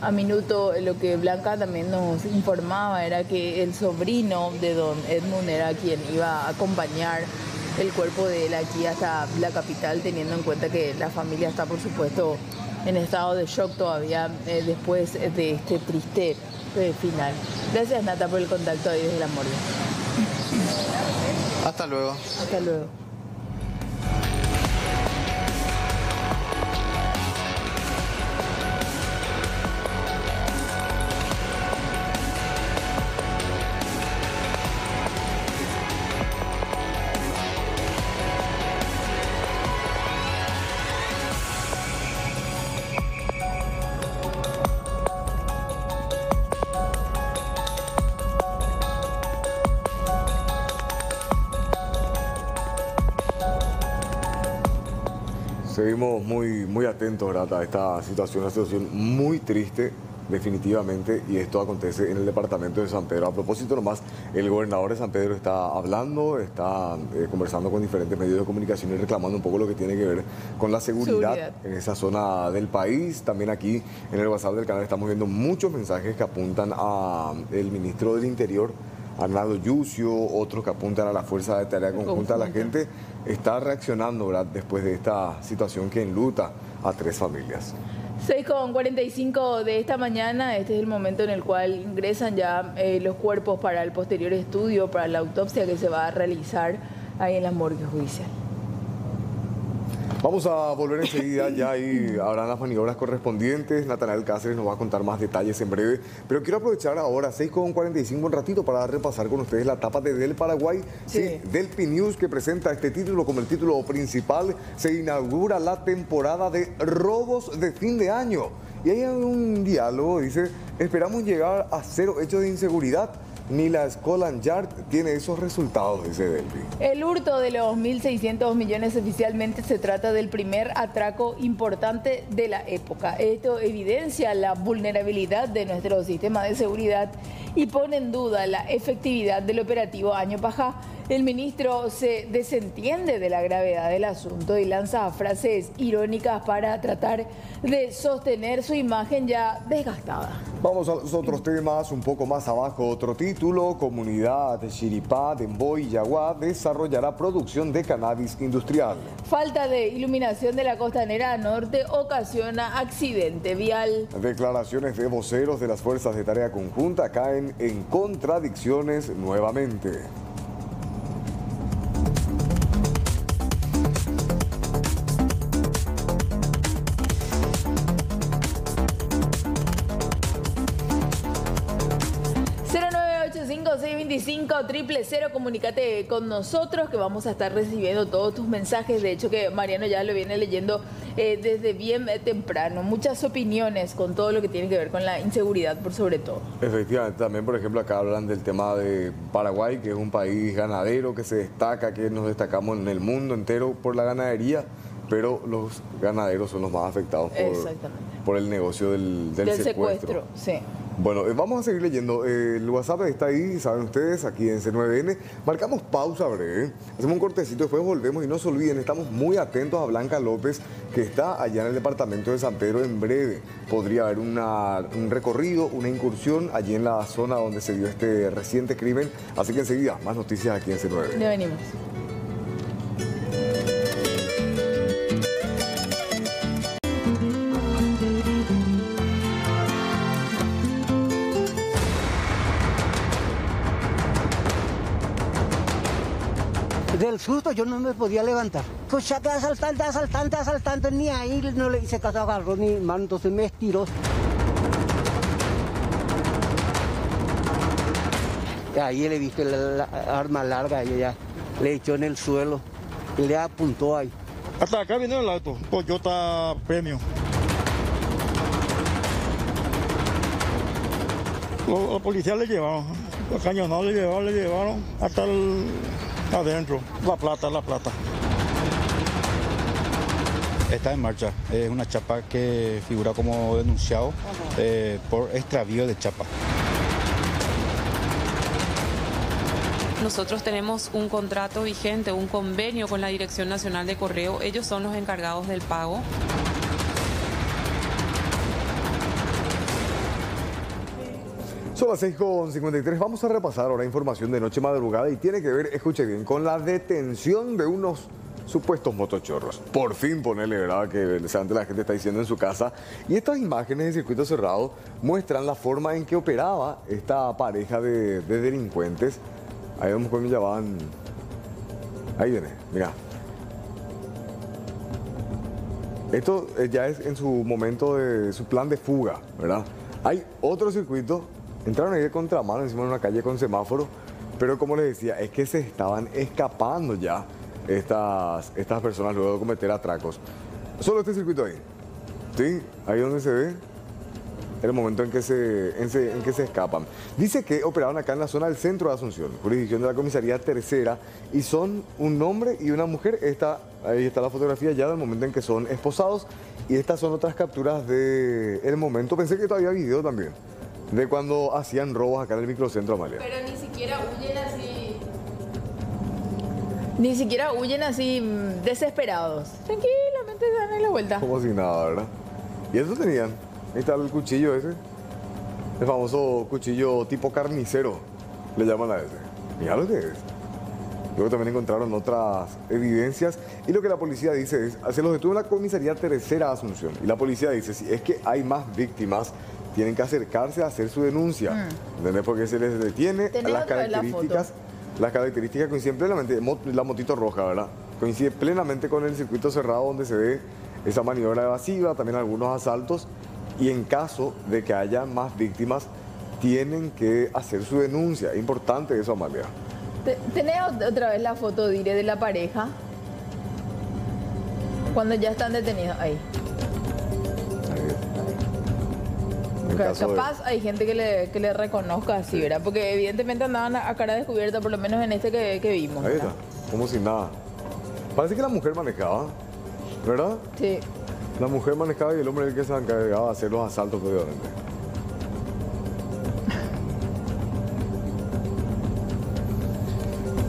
a minuto lo que Blanca también nos informaba era que el sobrino de don Edmund era quien iba a acompañar el cuerpo de él aquí hasta la capital, teniendo en cuenta que la familia está, por supuesto, en estado de shock todavía eh, después de este triste eh, final. Gracias, Nata, por el contacto ahí desde la morgue. Hasta luego. Hasta luego. Seguimos muy, muy atentos a esta situación, una situación muy triste definitivamente, y esto acontece en el departamento de San Pedro. A propósito nomás, el gobernador de San Pedro está hablando, está eh, conversando con diferentes medios de comunicación y reclamando un poco lo que tiene que ver con la seguridad, en esa zona del país. También aquí en el WhatsApp del canal estamos viendo muchos mensajes que apuntan al ministro del Interior, Arnaldo Yucio, otros que apuntan a la Fuerza de Tarea Conjunta. La gente está reaccionando ¿verdad? después de esta situación que enluta a tres familias. 6 con 45 de esta mañana, este es el momento en el cual ingresan ya eh, los cuerpos para el posterior estudio, para la autopsia que se va a realizar ahí en la morgue judicial. Vamos a volver enseguida, ya ahí habrán las maniobras correspondientes. Natanael Cáceres nos va a contar más detalles en breve. Pero quiero aprovechar ahora, 6.45, un ratito para repasar con ustedes la etapa de Del Paraguay, sí. del P-News, que presenta este título como el título principal. Se inaugura la temporada de robos de fin de año. Y hay un diálogo, dice, esperamos llegar a cero hechos de inseguridad ni la Scotland Yard tiene esos resultados, dice Delphi. El hurto de los 1.600 millones oficialmente se trata del primer atraco importante de la época. Esto evidencia la vulnerabilidad de nuestro sistema de seguridad y pone en duda la efectividad del operativo Año Paja el ministro se desentiende de la gravedad del asunto y lanza frases irónicas para tratar de sostener su imagen ya desgastada. Vamos a los otros temas, un poco más abajo, otro título, Comunidad de Chiripá, Demboy y Yaguá desarrollará producción de cannabis industrial. Falta de iluminación de la costanera norte ocasiona accidente vial. Declaraciones de voceros de las fuerzas de tarea conjunta caen en contradicciones nuevamente. 625 triple cero, comunícate con nosotros que vamos a estar recibiendo todos tus mensajes. De hecho que Mariano ya lo viene leyendo eh, desde bien temprano. Muchas opiniones con todo lo que tiene que ver con la inseguridad por sobre todo. Efectivamente, también por ejemplo acá hablan del tema de Paraguay, que es un país ganadero que se destaca, que nos destacamos en el mundo entero por la ganadería pero los ganaderos son los más afectados por, por el negocio del, del, secuestro. Sí. Bueno, eh, vamos a seguir leyendo. Eh, el WhatsApp está ahí, saben ustedes, aquí en C9N. Marcamos pausa breve, hacemos un cortecito, después volvemos y no se olviden, estamos muy atentos a Blanca López, que está allá en el departamento de San Pedro en breve. Podría haber un recorrido, una incursión allí en la zona donde se dio este reciente crimen. Así que enseguida, más noticias aquí en C9N. Ya venimos. Del susto yo no me podía levantar. Pues ya que asaltante, asaltante, asaltante, ni ahí no le hice caso, agarró mi mano, entonces me estiró. Ahí le viste la, arma larga y ella le echó en el suelo y le apuntó ahí. Hasta acá viene el auto, Toyota Premio. Los, policías le llevaron, los cañonados le llevaron, le llevaron hasta el adentro. La plata, la plata. Está en marcha. Es una chapa que figura como denunciado eh, por extravío de chapa. Nosotros tenemos un contrato vigente, un convenio con la Dirección Nacional de Correo. Ellos son los encargados del pago. Son las 6.53. Vamos a repasar ahora información de noche madrugada y tiene que ver, escuche bien, con la detención de unos supuestos motochorros. Por fin ponerle, ¿verdad? Que la gente está diciendo en su casa. Y estas imágenes de circuito cerrado muestran la forma en que operaba esta pareja de, delincuentes. Ahí vemos cómo van. Ahí viene, mira. Esto eh, ya es en su momento de su plan de fuga, ¿verdad? Hay otro circuito Entraron ahí de contramano encima de una calle con semáforo, pero como les decía, es que se estaban escapando ya estas, estas personas luego de cometer atracos. Solo este circuito ahí. ¿Sí? Ahí donde se ve el momento en que se, en, que se escapan. Dice que operaron acá en la zona del centro de Asunción, jurisdicción de la comisaría tercera, y son un hombre y una mujer. Esta, ahí está la fotografía ya del momento en que son esposados, y estas son otras capturas del momento. Pensé que todavía había video también de cuando hacían robos acá en el microcentro Amalia. Pero ni siquiera huyen así. Ni siquiera huyen así mm, desesperados. Tranquilamente se dan la vuelta. Como si nada, ¿verdad? Y eso tenían. Ahí está el cuchillo ese. El famoso cuchillo tipo carnicero, le llaman a ese. Mira lo que es. Luego también encontraron otras evidencias y lo que la policía dice es, se los detuvo en la comisaría tercera Asunción y la policía dice, si es que hay más víctimas, tienen que acercarse a hacer su denuncia. Mm. ¿Entendés? Porque se les detiene las características. las características coinciden plenamente, la motito roja, ¿verdad? Coincide plenamente con el circuito cerrado donde se ve esa maniobra evasiva, también algunos asaltos. Y en caso de que haya más víctimas, tienen que hacer su denuncia. Importante eso, Amalia. ¿Tenés otra vez la foto, Dire, de la pareja? Cuando ya están detenidos ahí. Capaz hay gente que le, que le reconozca así, ¿verdad? Porque evidentemente andaban a, cara descubierta, por lo menos en este que, que vimos. Ahí está, como si nada. Parece que la mujer manejaba, ¿verdad? Sí. La mujer manejaba y el hombre el que se encargaba de hacer los asaltos, obviamente.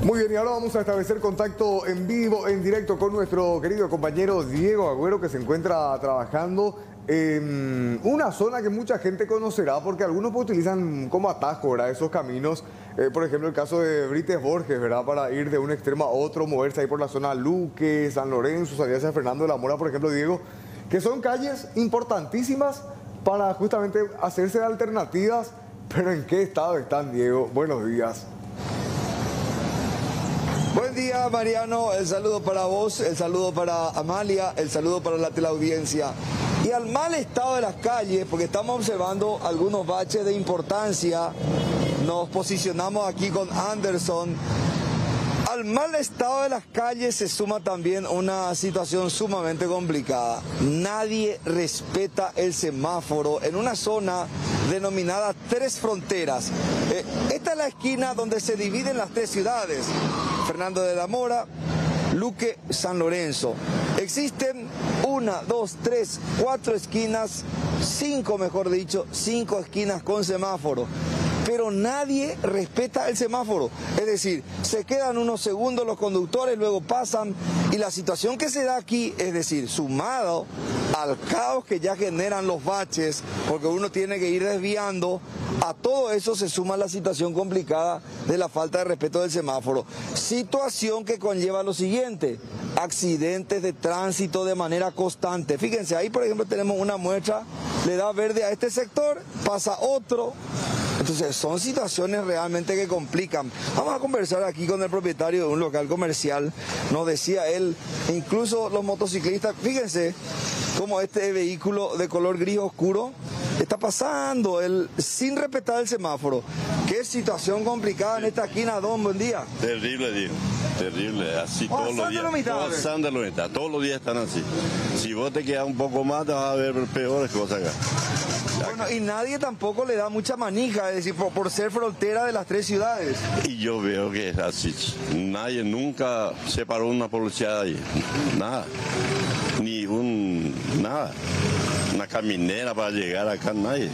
Muy bien, y ahora vamos a establecer contacto en vivo, en directo con nuestro querido compañero Diego Agüero, que se encuentra trabajando en una zona que mucha gente conocerá porque algunos utilizan como atajo, ¿verdad? Esos caminos, eh, por ejemplo el caso de Brites Borges, ¿verdad? Para ir de un extremo a otro, moverse ahí por la zona Luque, San Lorenzo, salir hacia Fernando de la Mora, por ejemplo, Diego, que son calles importantísimas para justamente hacerse alternativas, pero ¿en qué estado están, Diego? Buenos días. Buen día, Mariano. El saludo para vos, el saludo para Amalia, el saludo para la teleaudiencia. Y al mal estado de las calles, porque estamos observando algunos baches de importancia nos posicionamos aquí con Anderson. Al mal estado de las calles se suma también una situación sumamente complicada. Nadie respeta el semáforo en una zona denominada Tres Fronteras. Eh, esta es la esquina donde se dividen las tres ciudades. Fernando de la Mora, Luque, San Lorenzo. Existen una, dos, tres, cuatro esquinas, cinco mejor dicho, cinco esquinas con semáforo pero nadie respeta el semáforo. Es decir, se quedan unos segundos los conductores, luego pasan y la situación que se da aquí, es decir, sumado al caos que ya generan los baches, porque uno tiene que ir desviando, a todo eso se suma la situación complicada de la falta de respeto del semáforo. Situación que conlleva lo siguiente, accidentes de tránsito de manera constante. Fíjense, ahí por ejemplo tenemos una muestra, le da verde a este sector, pasa otro, entonces son situaciones realmente que complican. Vamos a conversar aquí con el propietario de un local comercial. Nos decía él, incluso los motociclistas, fíjense cómo este vehículo de color gris oscuro está pasando él sin respetar el semáforo. Qué situación complicada en esta esquina, Don, buen día. Terrible, digo. Terrible, así todos los días. Pasando la mitad, todos los días están así. Si vos te quedas un poco más, te vas a ver peores cosas acá. Bueno, y nadie tampoco le da mucha manija, es decir, por, ser frontera de las tres ciudades. Y yo veo que es así. Nadie nunca se paró una policía ahí. Nada. Ni un. nada. Una caminera para llegar acá, nadie.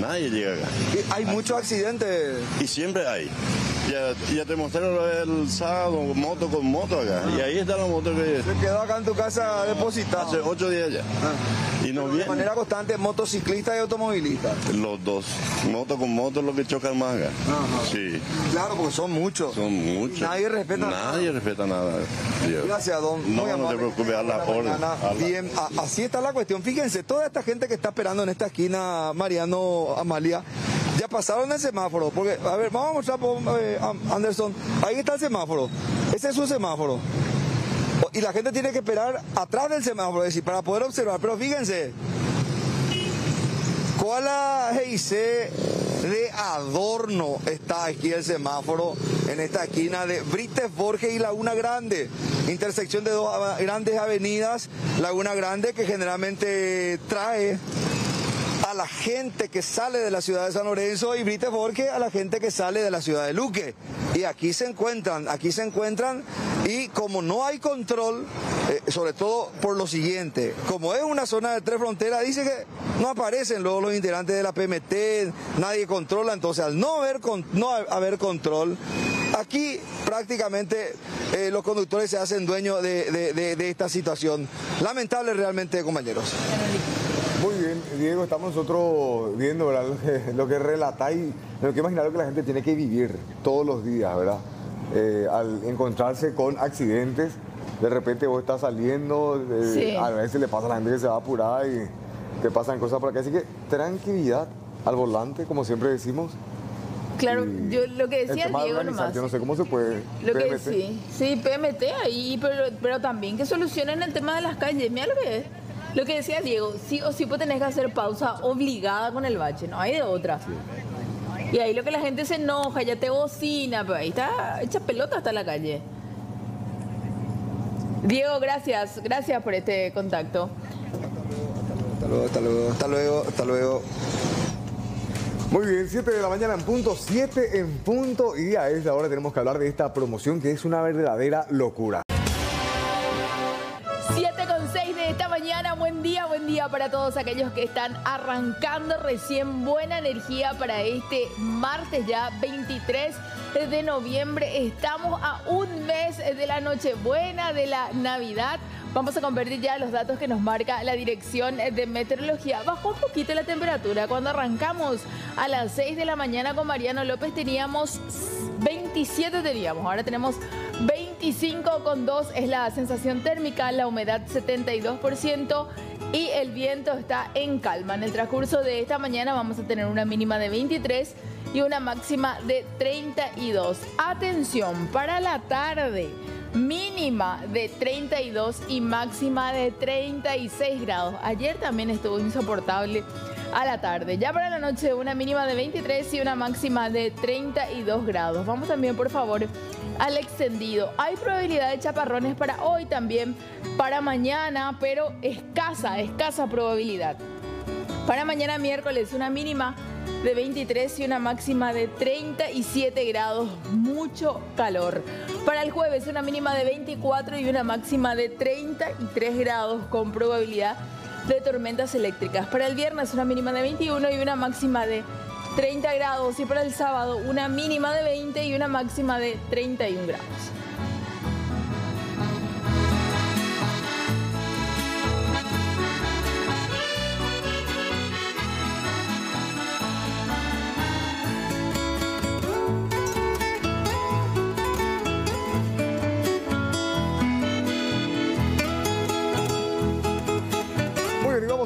Nadie llega acá. hay muchos accidentes. Y siempre hay. Ya, ya te mostraron el sábado, moto con moto acá. Y ahí está la moto que... Se quedó acá en tu casa depositada. Hace ocho días ya. Ah. Y no viene. De manera constante, motociclista y automovilista. Los dos. Moto con moto es lo que chocan más acá. Sí. Claro, porque son muchos. Son muchos. Nadie respeta nada. Nadie respeta nada. Gracias, don. No, no te preocupes, a la orden. Bien, así está la cuestión. Fíjense, toda esta gente que está esperando en esta esquina, Mariano Amalia, ya pasaron el semáforo. Porque, a ver, vamos a mostrar, eh, Anderson. Ahí está el semáforo. Ese es su semáforo. Y la gente tiene que esperar atrás del semáforo, es decir, para poder observar. Pero fíjense, ¿cuál GIC de adorno está aquí el semáforo en esta esquina de Brites Borges y Laguna Grande? Intersección de dos grandes avenidas, Laguna Grande que generalmente trae a la gente que sale de la ciudad de San Lorenzo y Brite Borges a la gente que sale de la ciudad de Luque. Y aquí se encuentran, aquí se encuentran y como no hay control, eh, sobre todo por lo siguiente, como es una zona de tres fronteras, dice que no aparecen luego los integrantes de la PMT, nadie controla, entonces al no haber, no haber control, aquí prácticamente eh, los conductores se hacen dueños de esta situación. Lamentable realmente, compañeros. Muy bien, Diego, estamos nosotros viendo ¿verdad? lo que, lo que relatáis, lo que imaginar que la gente tiene que vivir todos los días, ¿verdad? Eh, al encontrarse con accidentes, de repente vos estás saliendo, eh, a veces le pasa a la gente que se va a apurar y te pasan cosas por acá. Así que tranquilidad al volante, como siempre decimos. Claro, yo lo que decía Diego nomás. Yo no sé cómo se puede. Lo que sí, sí, PMT ahí, pero, pero también que solucionen el tema de las calles. Mira lo que es. Lo que decía Diego, sí o sí pues tenés que hacer pausa obligada con el bache, no hay de otra. Y ahí lo que la gente se enoja, ya te bocina, pero ahí está hecha pelota hasta la calle. Diego, gracias, gracias por este contacto. Hasta luego, hasta luego, hasta luego, hasta luego. Muy bien, 7 de la mañana en punto, 7 en punto y a esta hora tenemos que hablar de esta promoción que es una verdadera locura. Buen día, buen día para todos aquellos que están arrancando recién. Buena energía para este martes ya 23 de noviembre. Estamos a un mes de la Nochebuena, de la Navidad. Vamos a convertir ya los datos que nos marca la dirección de meteorología. Bajó un poquito la temperatura. Cuando arrancamos a las 6 de la mañana con Mariano López teníamos 27 teníamos. Ahora tenemos 25,2 es la sensación térmica, la humedad 72% y el viento está en calma. En el transcurso de esta mañana vamos a tener una mínima de 23 y una máxima de 32. Atención, para la tarde, mínima de 32 y máxima de 36 grados. Ayer también estuvo insoportable a la tarde. Ya para la noche una mínima de 23 y una máxima de 32 grados. Vamos también, por favor, al extendido. Hay probabilidad de chaparrones para hoy también, para mañana, pero escasa, escasa probabilidad. Para mañana miércoles una mínima de 23 y una máxima de 37 grados, mucho calor. Para el jueves una mínima de 24 y una máxima de 33 grados con probabilidad de tormentas eléctricas. Para el viernes una mínima de 21 y una máxima de 30 grados y para el sábado una mínima de 20 y una máxima de 31 grados.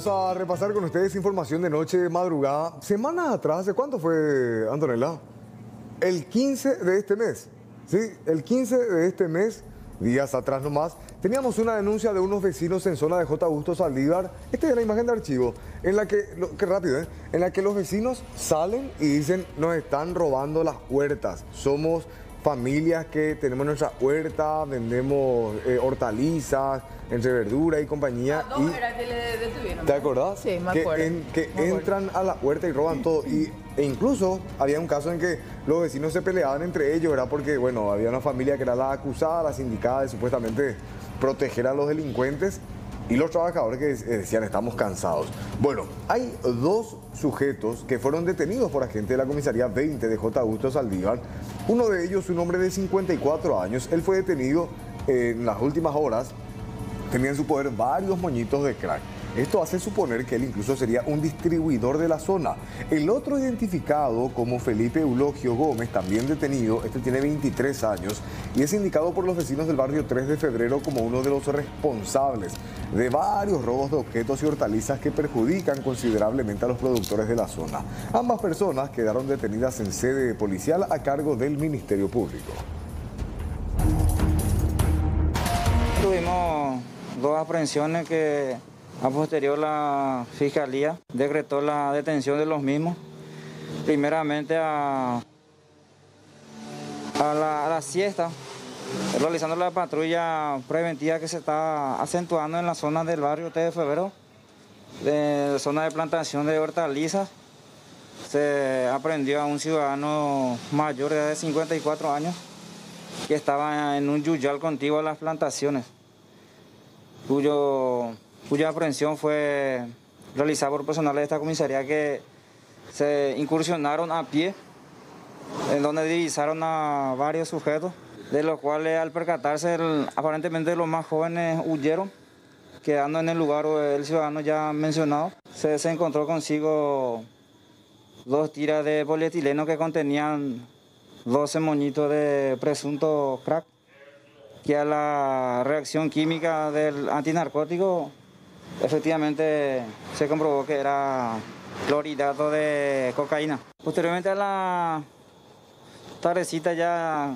A repasar con ustedes información de noche, madrugada. Semanas atrás, ¿hace cuánto fue, Antonella? El 15 de este mes. Sí, el 15 de este mes, días atrás nomás, teníamos una denuncia de unos vecinos en zona de J. Augusto Saldívar. Esta es la imagen de archivo, en la que, lo- qué rápido, ¿eh? En la que los vecinos salen y dicen, nos están robando las huertas. Somos familias que tenemos nuestra huerta, vendemos eh, hortalizas, entre verdura y compañía. Dos y, era que le detuvieron. ¿Te acordás? Sí, me que acuerdo. en- que Me acuerdo. entran a la huerta y roban todo. Y, e incluso había un caso en que los vecinos se peleaban entre ellos, ¿verdad? Porque, bueno, había una familia que era la acusada, la sindicada de supuestamente proteger a los delincuentes. Y los trabajadores que eh, decían, estamos cansados. Bueno, hay dos sujetos que fueron detenidos por agentes de la comisaría 20 de J. Augusto Saldívar. Uno de ellos, un hombre de 54 años, él fue detenido en las últimas horas tenía en su poder varios moñitos de crack. Esto hace suponer que él incluso sería un distribuidor de la zona. El otro identificado como Felipe Eulogio Gómez, también detenido, este tiene 23 años y es indicado por los vecinos del barrio 3 de febrero como uno de los responsables de varios robos de objetos y hortalizas que perjudican considerablemente a los productores de la zona. Ambas personas quedaron detenidas en sede policial a cargo del Ministerio Público. Tuvimos dos aprehensiones que a posterior la Fiscalía decretó la detención de los mismos. Primeramente a, la, la siesta, realizando la patrulla preventiva que se está acentuando en la zona del barrio T de Febrero, de zona de plantación de hortalizas. Se aprendió a un ciudadano mayor de 54 años que estaba en un yuyal contiguo a las plantaciones, cuyo, cuya aprehensión fue realizada por personal de esta comisaría que se incursionaron a pie, en donde divisaron a varios sujetos, de los cuales al percatarse el- aparentemente los más jóvenes huyeron, quedando en el lugar el ciudadano ya mencionado, se, se encontró consigo dos tiras de polietileno que contenían 12 moñitos de presunto crack, que a la reacción química del antinarcótico efectivamente se comprobó que era clorhidrato de cocaína. Posteriormente a la tardecita ya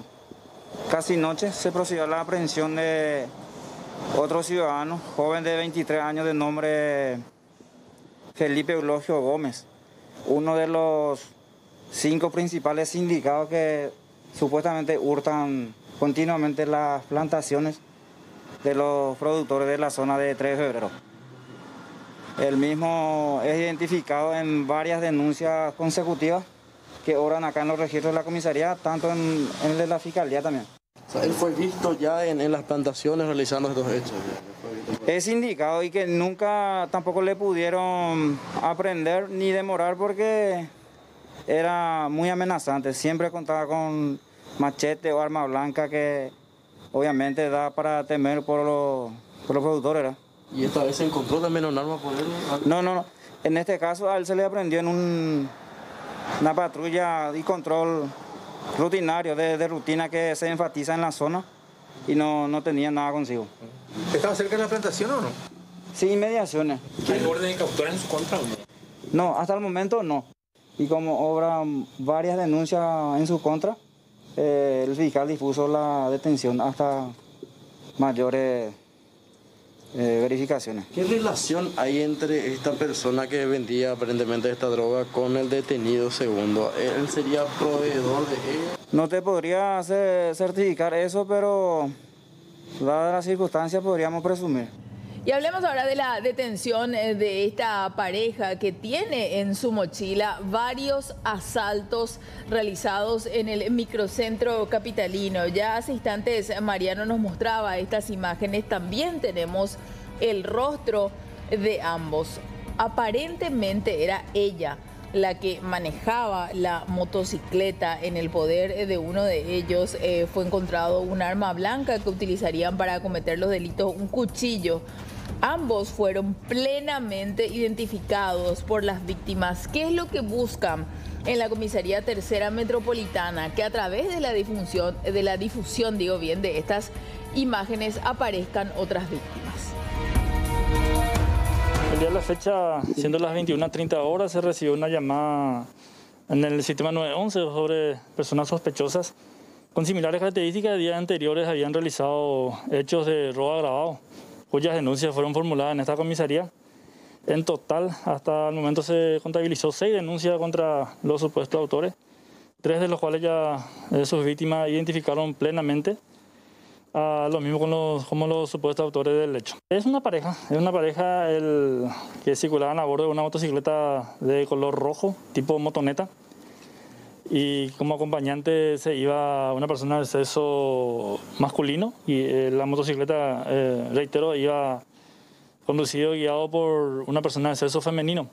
casi noche se procedió a la aprehensión de otro ciudadano, joven de 23 años de nombre Felipe Eulogio Gómez, uno de los cinco principales sindicados que supuestamente hurtan continuamente las plantaciones de los productores de la zona de 3 de febrero. El mismo es identificado en varias denuncias consecutivas que obran acá en los registros de la comisaría, tanto en, en el de la fiscalía también. O sea, él fue visto ya en, en las plantaciones realizando estos hechos. Es indicado y que nunca tampoco le pudieron aprender ni demorar porque era muy amenazante. Siempre contaba con machete o arma blanca que obviamente da para temer por los, por los productores. ¿verdad? Y esta vez se encontró también un arma por él. No, no, no. En este caso a él se le aprendió en un- una patrulla y control rutinario, de, de rutina que se enfatiza en la zona y no, no tenía nada consigo. ¿Estaba cerca de la plantación o no? Sí, inmediaciones. ¿Hay orden de captura en su contra o no? No, hasta el momento no. Y como obran varias denuncias en su contra, eh, el fiscal dispuso la detención hasta mayores eh, verificaciones. ¿Qué relación hay entre esta persona que vendía aparentemente esta droga con el detenido segundo? ¿Él sería proveedor de ella? No te podría hacer certificar eso, pero dadas las circunstancias podríamos presumir. Y hablemos ahora de la detención eh, de esta pareja que tiene en su mochila varios asaltos realizados en el microcentro capitalino. Ya hace instantes Mariano nos mostraba estas imágenes. También tenemos el rostro de ambos. Aparentemente era ella la que manejaba la motocicleta en el poder de uno de ellos. Eh, fue encontrado un arma blanca que utilizarían para cometer los delitos, un cuchillo. Ambos fueron plenamente identificados por las víctimas. ¿Qué es lo que buscan en la comisaría tercera metropolitana? Que a través de la difusión, de la difusión, digo bien, de estas imágenes aparezcan otras víctimas. Día de la fecha, siendo las 21.30 horas, se recibió una llamada en el sistema 911 sobre personas sospechosas con similares características. Días anteriores habían realizado hechos de robo agravado cuyas denuncias fueron formuladas en esta comisaría. En total, hasta el momento se contabilizó seis denuncias contra los supuestos autores, tres de los cuales ya eh, sus víctimas identificaron plenamente, a lo mismo con los, como los supuestos autores del hecho. Es una pareja, es una pareja el, que circulaban a bordo de una motocicleta de color rojo, tipo motoneta, y como acompañante se iba una persona de sexo masculino y eh, la motocicleta, eh, reitero, iba conducido guiado por una persona de sexo femenino,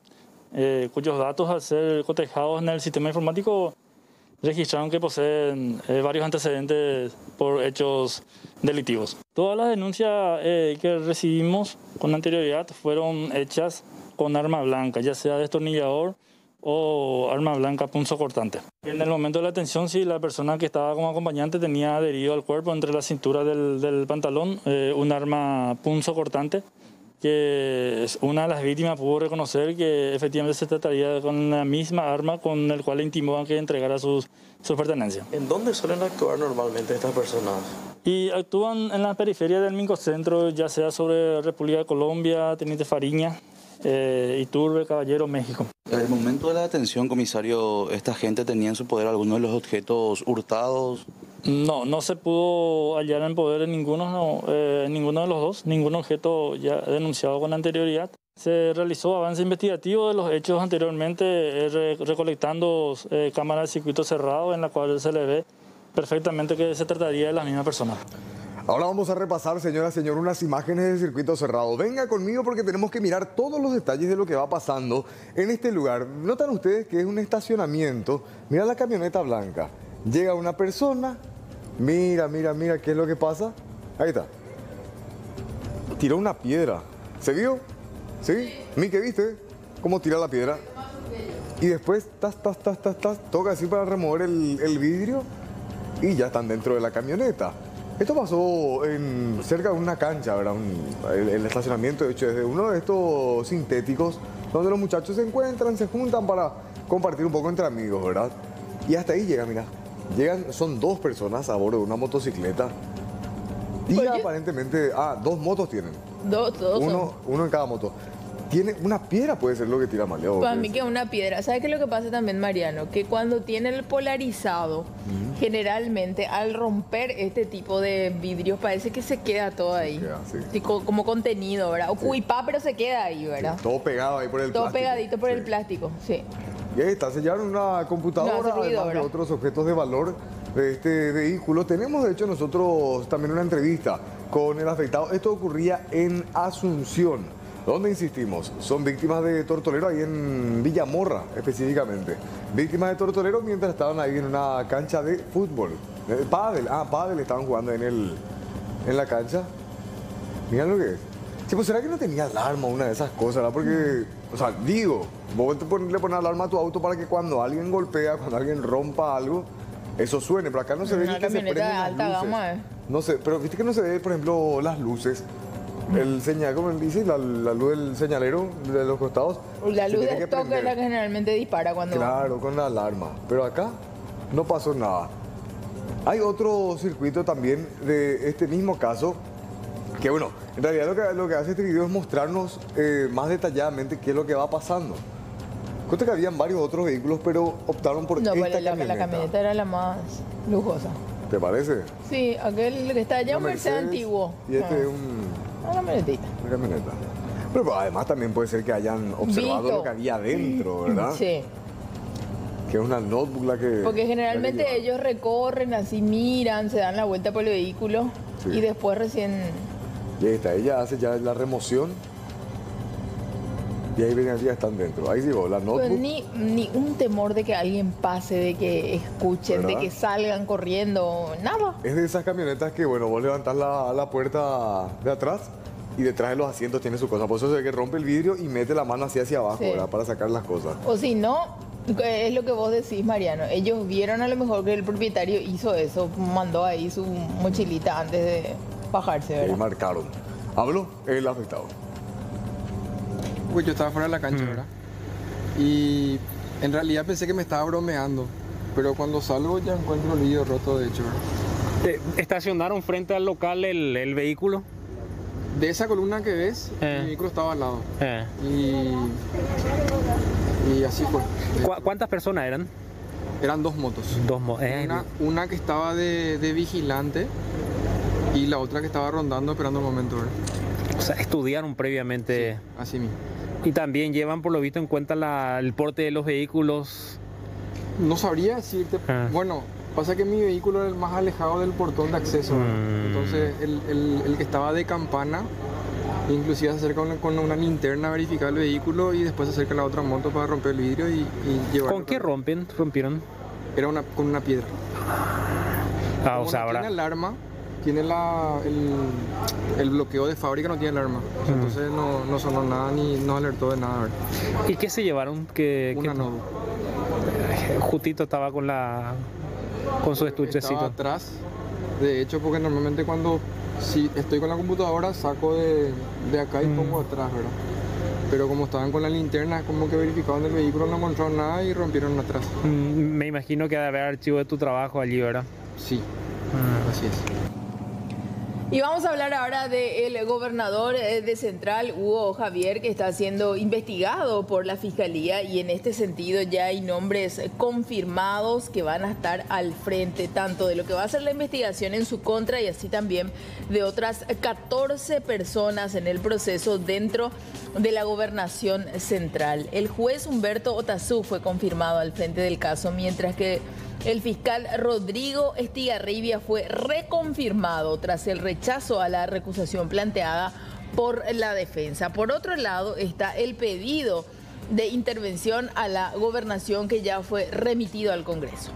eh, cuyos datos al ser cotejados en el sistema informático registraron que poseen varios antecedentes por hechos delictivos. Todas las denuncias que recibimos con anterioridad fueron hechas con arma blanca, ya sea destornillador, o arma blanca punzo cortante. En el momento de la atención, sí, la persona que estaba como acompañante tenía adherido al cuerpo entre la cintura del, del pantalón eh, un arma punzo cortante que una de las víctimas pudo reconocer que efectivamente se trataría con la misma arma con el cual le intimó a que entregara sus, sus pertenencias. ¿En dónde suelen actuar normalmente estas personas? Y actúan en la periferia del microcentro, ya sea sobre República de Colombia, Teniente Fariña, eh, Iturbe, Caballero, México. En el momento de la detención, comisario, ¿esta gente tenía en su poder algunos de los objetos hurtados? No, no se pudo hallar en poder en ninguno, eh, ninguno de los dos, ningún objeto ya denunciado con anterioridad. Se realizó avance investigativo de los hechos anteriormente, eh, recolectando eh, cámaras de circuito cerrado en la cual se le ve perfectamente que se trataría de la misma persona. Ahora vamos a repasar, señora, señor, unas imágenes del circuito cerrado. Venga conmigo porque tenemos que mirar todos los detalles de lo que va pasando en este lugar. Notan ustedes que es un estacionamiento. Mira la camioneta blanca. Llega una persona. Mira, mira, mira, ¿qué es lo que pasa? Ahí está. Tiró una piedra. ¿Se vio? ¿Sí? ¿Mi qué viste? ¿Cómo tira la piedra? Y después, tas, tas, tas, tas, tas, toca así para remover el vidrio y ya están dentro de la camioneta. Esto pasó en, cerca de una cancha, ¿verdad? el, estacionamiento, de hecho, es de uno de estos sintéticos donde los muchachos se encuentran, se juntan para compartir un poco entre amigos, ¿verdad? Y hasta ahí llega, mira. Llegan, son dos personas a bordo de una motocicleta. Y aparentemente, ah, dos motos tienen. Dos, dos. Uno, uno en cada moto. Tiene una piedra, puede ser lo que tira Maleo. Para mí que una piedra. ¿Sabes qué es lo que pasa también, Mariano? Que cuando tiene el polarizado, generalmente al romper este tipo de vidrios parece que se queda todo ahí. como contenido, ¿verdad? O cuipá, pero se queda ahí, ¿verdad? todo pegado ahí por el todo plástico. Todo pegadito por el plástico, sí. Y ahí está, sellaron una computadora, además de otros objetos de valor de este vehículo. Tenemos, de hecho, nosotros también una entrevista con el afectado. Esto ocurría en Asunción. ¿Dónde insistimos? Son víctimas de tortolero ahí en Villamorra, específicamente. Víctimas de tortolero mientras estaban ahí en una cancha de fútbol. Eh, pádel, ah, pádel estaban jugando en, el, en la cancha. Miren lo que es. Sí, pues será que no tenía alarma una de esas cosas, ¿verdad? Porque, o sea, digo, vos te le pones alarma a tu auto para que cuando alguien golpea, cuando alguien rompa algo, eso suene. Pero acá no se ve ni que se prenden alta las luces. Gama, eh. No sé, pero viste que no se ve, por ejemplo, las luces el señal, como dice, la, la, luz del señalero de los costados. La luz de toque es la que generalmente dispara cuando. Claro, con la alarma. Pero acá no pasó nada. Hay otro circuito también de este mismo caso Que bueno, en realidad lo que, lo que hace este video es mostrarnos eh, más detalladamente qué es lo que va pasando. Cuenta que habían varios otros vehículos, pero optaron por No, esta pero la, camioneta. la camioneta era la más lujosa. ¿Te parece? Sí, aquel que está allá un Mercedes Mercedes antiguo. Y este Ah, es un, Una camionetita. una camioneta. Pero pues, además también puede ser que hayan observado lo que había adentro, ¿verdad? Sí, Que es una notebook la que... porque que generalmente ellos recorren, así miran, se dan la vuelta por el vehículo Sí. y después recién... Y ahí está, ella hace ya la remoción. Y ahí ven, ya están dentro. Ahí llegó la notebook. ni, ni un temor de que alguien pase, de que escuchen, ¿Verdad? de que salgan corriendo, nada. Es de esas camionetas que, bueno, vos levantás la, la puerta de atrás y detrás de los asientos tiene su cosa. Por eso se ve que rompe el vidrio y mete la mano así hacia abajo, Sí. ¿verdad? Para sacar las cosas. O si no, es lo que vos decís, Mariano. Ellos vieron a lo mejor que el propietario hizo eso, mandó ahí su mochilita antes de bajarse, Y ¿verdad? marcaron. Hablo el afectado. Pues yo estaba fuera de la cancha, ¿verdad? Y en realidad pensé que me estaba bromeando, pero cuando salgo ya encuentro el vidrio roto, de hecho. ¿verdad? Eh, ¿Estacionaron frente al local el, el vehículo? De esa columna que ves, Eh. mi vehículo estaba al lado. Eh. Y, y así fue. ¿Cu- ¿Cuántas personas eran? Eran dos motos. Dos mo- eh, Una, una que estaba de, de vigilante y la otra que estaba rondando esperando el momento. ¿verdad? O sea, estudiaron previamente. así mismo. Y también llevan, por lo visto, en cuenta la- el porte de los vehículos. No sabría decirte. Ah. Bueno, pasa que mi vehículo era el más alejado del portón de acceso. Mm. Entonces, el, el- el que estaba de campana, inclusive se acerca una- con una linterna a verificar el vehículo y después se acerca la otra moto para romper el vidrio y, y llevarlo. ¿Con qué rompen? ¿Rompieron? Era una, con una piedra. Ah, o sea, no ahora. tiene alarma, tiene la, el, el bloqueo de fábrica, no tiene alarma. O sea, Mm. Entonces no, no sonó nada ni no alertó de nada. ¿verdad? ¿Y qué se llevaron? Que, Una que- notebook. Justito estaba con la con su estuchecito. Estaba atrás. De hecho, porque normalmente cuando si estoy con la computadora saco de, de acá y Mm. pongo atrás, ¿verdad? Pero como estaban con la linterna, como que verificaban el vehículo, no encontraron nada y rompieron atrás. Mm, Me imagino que debe haber archivo de tu trabajo allí, ¿verdad? Sí, así es. Y vamos a hablar ahora del gobernador eh, de Central, Hugo Javier, que está siendo investigado por la Fiscalía y en este sentido ya hay nombres confirmados que van a estar al frente tanto de lo que va a ser la investigación en su contra y así también de otras 14 personas en el proceso dentro de la gobernación central. El juez Humberto Otazú fue confirmado al frente del caso, mientras que el fiscal Rodrigo Estigarribia fue reconfirmado tras el rechazo a la recusación planteada por la defensa. Por otro lado está el pedido de intervención a la gobernación que ya fue remitido al Congreso.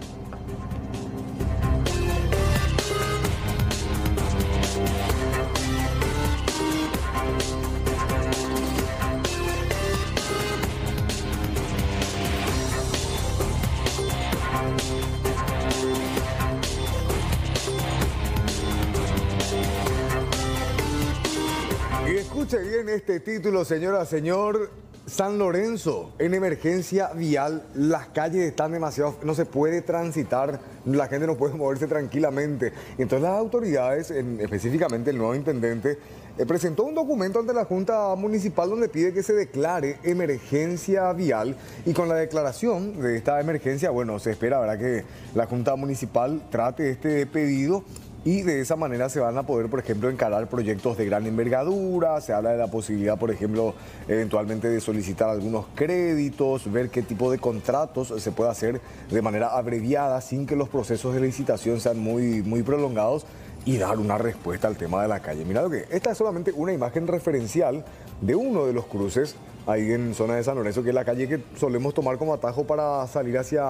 Escuche bien este título, señora, señor. San Lorenzo, en emergencia vial, las calles están demasiado, no se puede transitar, la gente no puede moverse tranquilamente. Entonces las autoridades, en- específicamente el nuevo intendente, eh, presentó un documento ante la Junta Municipal donde pide que se declare emergencia vial y con la declaración de esta emergencia, bueno, se espera, ¿verdad?, que la Junta Municipal trate este pedido y de esa manera se van a poder, por ejemplo, encarar proyectos de gran envergadura, se habla de la posibilidad, por ejemplo, eventualmente de solicitar algunos créditos, ver qué tipo de contratos se puede hacer de manera abreviada sin que los procesos de licitación sean muy, muy prolongados y dar una respuesta al tema de la calle. Mira lo que, esta es solamente una imagen referencial de uno de los cruces ahí en zona de San Lorenzo, que es la calle que solemos tomar como atajo para salir hacia...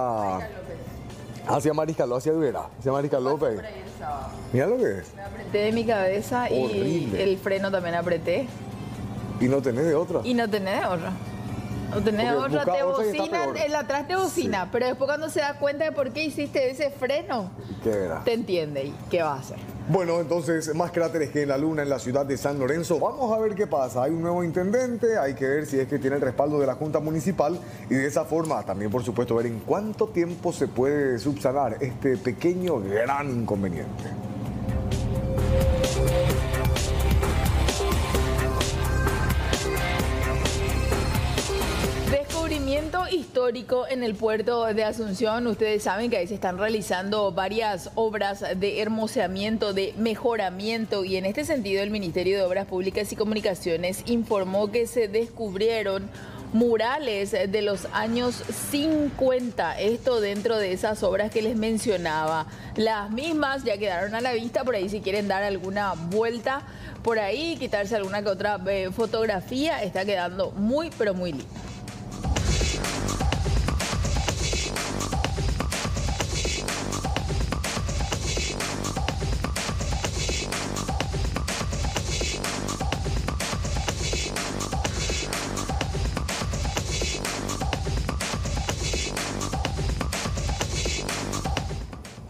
Hacia Mariscaló, hacia Duera, hacia Mariscaló. Mira lo que es. Me apreté de mi cabeza y el freno también apreté. Y no tenés de otra. Y no tenés de otra. No tenés de Porque otra, te bocina, el atrás te bocina, pero después cuando se da cuenta de por qué hiciste ese freno, ¿Qué te entiende y qué va a hacer. Bueno, entonces, más cráteres que en la luna en la ciudad de San Lorenzo. Vamos a ver qué pasa. Hay un nuevo intendente, hay que ver si es que tiene el respaldo de la Junta Municipal y de esa forma también, por supuesto, ver en cuánto tiempo se puede subsanar este pequeño gran inconveniente. Histórico en el puerto de Asunción. Ustedes saben que ahí se están realizando varias obras de hermoseamiento, de mejoramiento y en este sentido el Ministerio de Obras Públicas y Comunicaciones informó que se descubrieron murales de los años 50. Esto dentro de esas obras que les mencionaba. Las mismas ya quedaron a la vista, por ahí si quieren dar alguna vuelta por ahí, quitarse alguna que otra eh, fotografía, está quedando muy, pero muy lindo.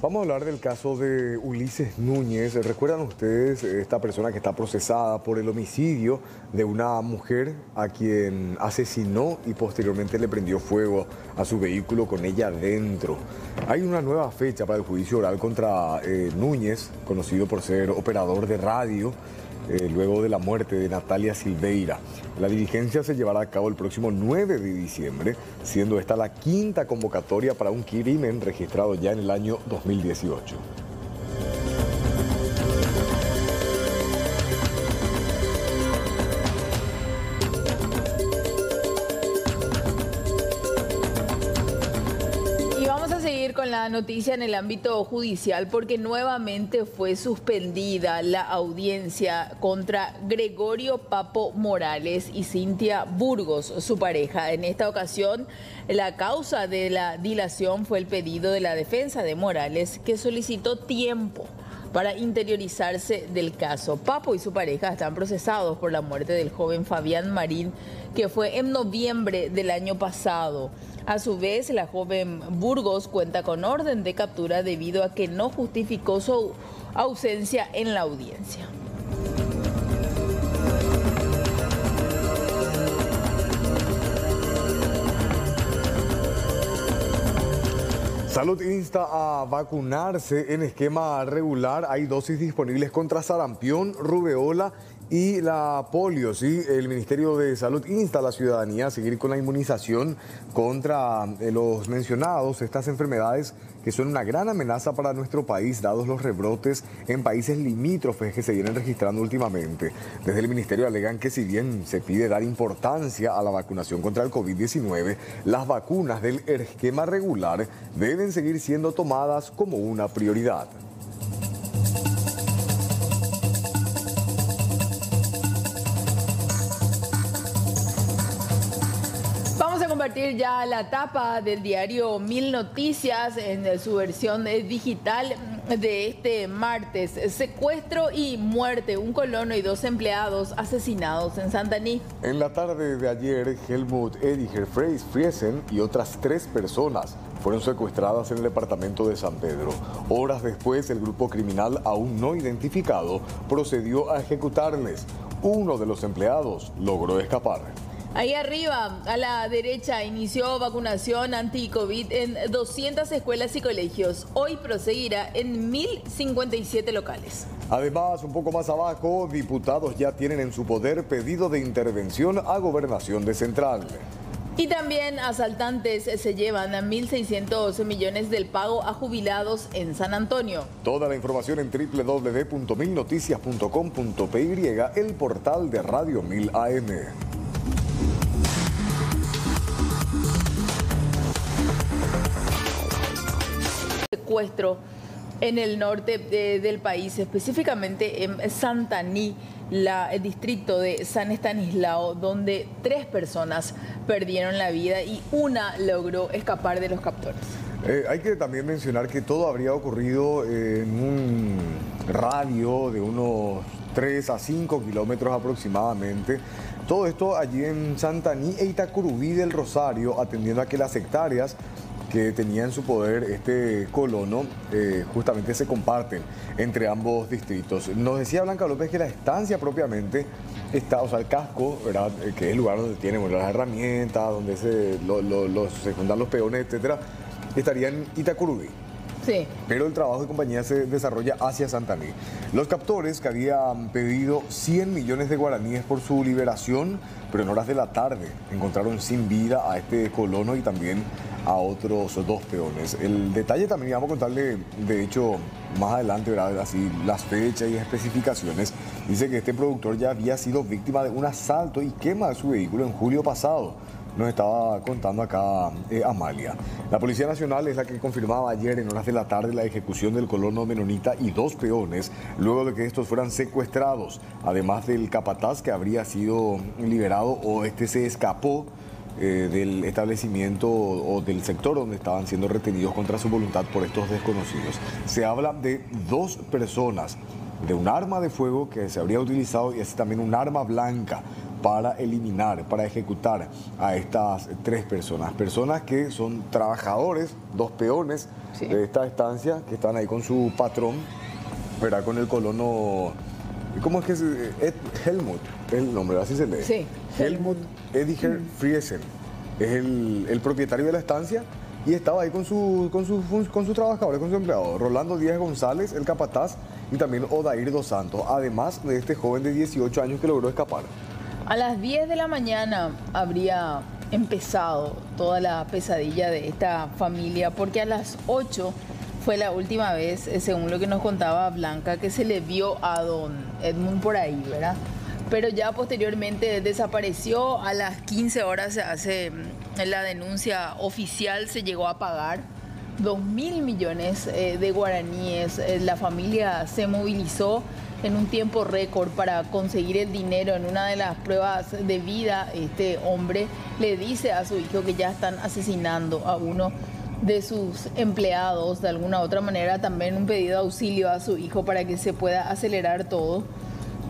Vamos a hablar del caso de Ulises Núñez. ¿Recuerdan ustedes esta persona que está procesada por el homicidio de una mujer a quien asesinó y posteriormente le prendió fuego a su vehículo con ella dentro? Hay una nueva fecha para el juicio oral contra eh, Núñez, conocido por ser operador de radio eh, luego de la muerte de Natalia Silveira. La diligencia se llevará a cabo el próximo 9 de diciembre, siendo esta la quinta convocatoria para un crimen registrado ya en el año 2018. Con la noticia en el ámbito judicial porque nuevamente fue suspendida la audiencia contra Gregorio Papo Morales y Cintia Burgos, su pareja. En esta ocasión, la causa de la dilación fue el pedido de la defensa de Morales que solicitó tiempo para interiorizarse del caso. Papo y su pareja están procesados por la muerte del joven Fabián Marín, que fue en noviembre del año pasado. A su vez, la joven Burgos cuenta con orden de captura debido a que no justificó su ausencia en la audiencia. Salud insta a vacunarse en esquema regular. Hay dosis disponibles contra sarampión, rubeola y la polio, ¿sí? El Ministerio de Salud insta a la ciudadanía a seguir con la inmunización contra eh, los mencionados, estas enfermedades que son una gran amenaza para nuestro país, dados los rebrotes en países limítrofes que se vienen registrando últimamente. Desde el Ministerio alegan que si bien se pide dar importancia a la vacunación contra el COVID-19, las vacunas del esquema regular deben seguir siendo tomadas como una prioridad. Compartir ya la tapa del diario Mil Noticias en su versión digital de este martes. Secuestro y muerte. Un colono y dos empleados asesinados en Santaní. En la tarde de ayer, Helmut Ediger Friesen y otras tres personas fueron secuestradas en el departamento de San Pedro. Horas después, el grupo criminal aún no identificado procedió a ejecutarles. Uno de los empleados logró escapar. Ahí arriba, a la derecha, inició vacunación anti-COVID en 200 escuelas y colegios. Hoy proseguirá en 1057 locales. Además, un poco más abajo, diputados ya tienen en su poder pedido de intervención a Gobernación de Central. Y también asaltantes se llevan a 1.600 millones del pago a jubilados en San Antonio. Toda la información en www.milnoticias.com.py, el portal de Radio 1000 AM. Secuestro en el norte del país, específicamente en Santaní, la, el distrito de San Estanislao, donde tres personas perdieron la vida y una logró escapar de los captores. Eh, hay que también mencionar que todo habría ocurrido en un radio de unos 3 a 5 kilómetros aproximadamente. Todo esto allí en Santaní e Itacurubí del Rosario, atendiendo a que las hectáreas que tenía en su poder este colono eh, justamente se comparten entre ambos distritos. Nos decía Blanca López que la estancia propiamente está, o sea, el casco, ¿verdad? Eh, que es el lugar donde tienen las herramientas, donde se, se juntan los peones, etcétera, estaría en Itacurubí. Sí. Pero el trabajo de compañía se desarrolla hacia Santaní. Los captores que habían pedido 100 millones de guaraníes por su liberación, pero en horas de la tarde encontraron sin vida a este colono y también a otros dos peones. El detalle también vamos a contarle, de hecho, más adelante, ¿verdad? Así, las fechas y especificaciones. Dice que este productor ya había sido víctima de un asalto y quema de su vehículo en julio pasado. Nos estaba contando acá eh, Amalia. La Policía Nacional es la que confirmaba ayer en horas de la tarde la ejecución del colono menonita y dos peones luego de que estos fueran secuestrados, además del capataz que habría sido liberado o este se escapó eh, del establecimiento o del sector donde estaban siendo retenidos contra su voluntad por estos desconocidos. Se habla de dos personas, de un arma de fuego que se habría utilizado y es también un arma blanca para eliminar, para ejecutar a estas tres personas. Personas que son trabajadores, dos peones de esta estancia, que están ahí con su patrón, ¿verdad? Con el colono, ¿cómo es que es? Helmut, es el nombre, así se lee. Sí. Helmut Ediger Friesen, es el, el propietario de la estancia y estaba ahí con, su, con, con sus trabajadores, con su empleado, Rolando Díaz González, el capataz, y también Odair Dos Santos, además de este joven de 18 años que logró escapar. A las 10 de la mañana habría empezado toda la pesadilla de esta familia, porque a las 8 fue la última vez, eh, según lo que nos contaba Blanca, que se le vio a don Edmund por ahí, ¿verdad? Pero ya posteriormente desapareció, a las 15 horas se hace mm, la denuncia oficial, se llegó a pagar 2 mil millones eh, de guaraníes. Eh, La familia se movilizó en un tiempo récord para conseguir el dinero. En una de las pruebas de vida, este hombre le dice a su hijo que ya están asesinando a uno de sus empleados. De alguna otra manera, también un pedido de auxilio a su hijo para que se pueda acelerar todo.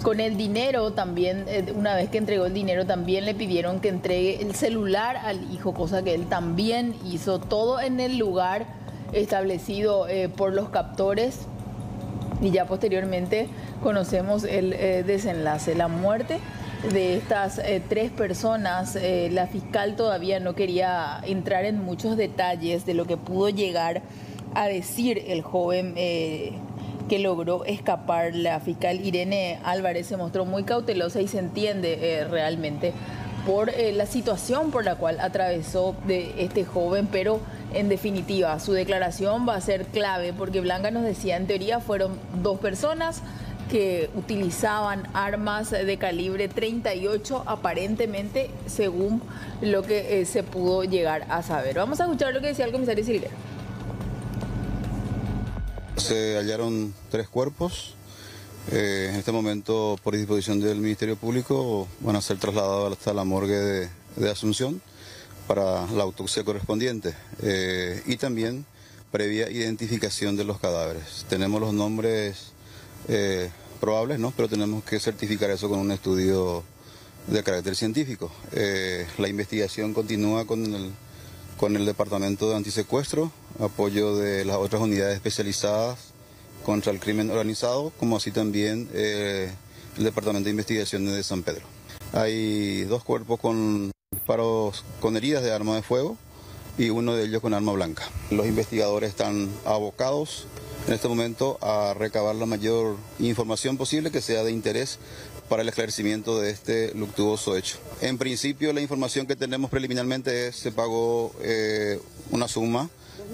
Con el dinero también, eh, una vez que entregó el dinero, también le pidieron que entregue el celular al hijo, cosa que él también hizo. Todo en el lugar establecido eh, por los captores y ya posteriormente conocemos el eh, desenlace, la muerte de estas tres personas. La fiscal todavía no quería entrar en muchos detalles de lo que pudo llegar a decir el joven que logró escapar. La fiscal Irene Álvarez se mostró muy cautelosa y se entiende eh, realmente por eh, la situación por la cual atravesó este joven, pero en definitiva su declaración va a ser clave porque Blanca nos decía, en teoría fueron dos personas que utilizaban armas de calibre 38 aparentemente según lo que eh, se pudo llegar a saber. Vamos a escuchar lo que decía el comisario Silguero. Se hallaron tres cuerpos. Eh, en este momento, por disposición del Ministerio Público, van a ser trasladados hasta la morgue de, Asunción para la autopsia correspondiente eh, y también previa identificación de los cadáveres. Tenemos los nombres eh, probables, ¿no? pero tenemos que certificar eso con un estudio de carácter científico. La investigación continúa con el, con el Departamento de Antisecuestro, apoyo de las otras unidades especializadas contra el crimen organizado, como así también eh, el Departamento de Investigaciones de San Pedro. Hay dos cuerpos con disparos con heridas de arma de fuego y uno de ellos con arma blanca. Los investigadores están abocados en este momento a recabar la mayor información posible que sea de interés para el esclarecimiento de este luctuoso hecho. En principio, la información que tenemos preliminarmente es se pagó eh, una suma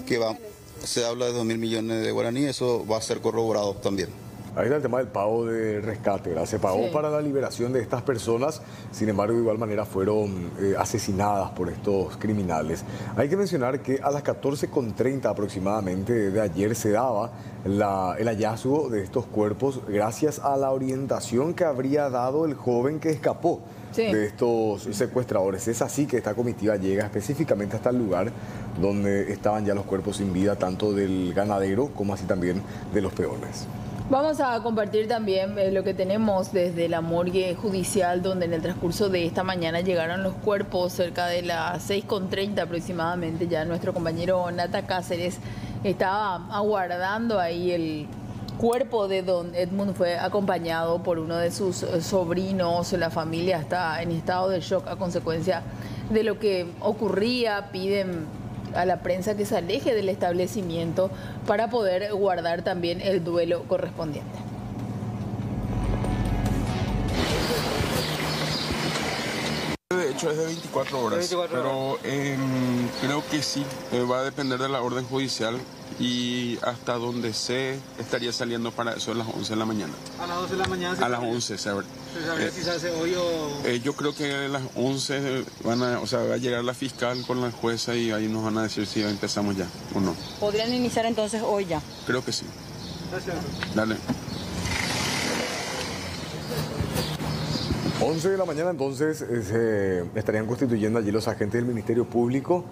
que va, se habla de 2 mil millones de guaraní, eso va a ser corroborado también. Ahí está el tema del pago de rescate, ¿verdad? Se pagó Sí. para la liberación de estas personas, sin embargo, de igual manera fueron eh, asesinadas por estos criminales. Hay que mencionar que a las 14.30 aproximadamente de ayer se daba la- el hallazgo de estos cuerpos gracias a la orientación que habría dado el joven que escapó de estos secuestradores. Es así que esta comitiva llega específicamente hasta el lugar donde estaban ya los cuerpos sin vida, tanto del ganadero como así también de los peones. Vamos a compartir también eh, lo que tenemos desde la morgue judicial, donde en el transcurso de esta mañana llegaron los cuerpos cerca de las 6.30 aproximadamente. Ya nuestro compañero Nata Cáceres estaba aguardando ahí el cuerpo de don Edmund. Fue acompañado por uno de sus sobrinos. La familia está en estado de shock a consecuencia de lo que ocurría. Piden a la prensa que se aleje del establecimiento para poder guardar también el duelo correspondiente. Hecho es de 24 horas, pero em, creo que sí, eh, va a depender de la orden judicial y hasta donde sé estaría saliendo para eso a las 11 de la mañana. ¿A las 11 de la mañana? A las 11, ¿sabes? ¿Se sabe si se hace hoy o...? Eh, yo creo que a las 11 van a, o sea, va a llegar la fiscal con la jueza y ahí nos van a decir si empezamos ya o no. ¿Podrían iniciar entonces hoy ya? Creo que sí. Gracias. Dale. 11 de la mañana entonces eh, estarían constituyendo allí los agentes del Ministerio Público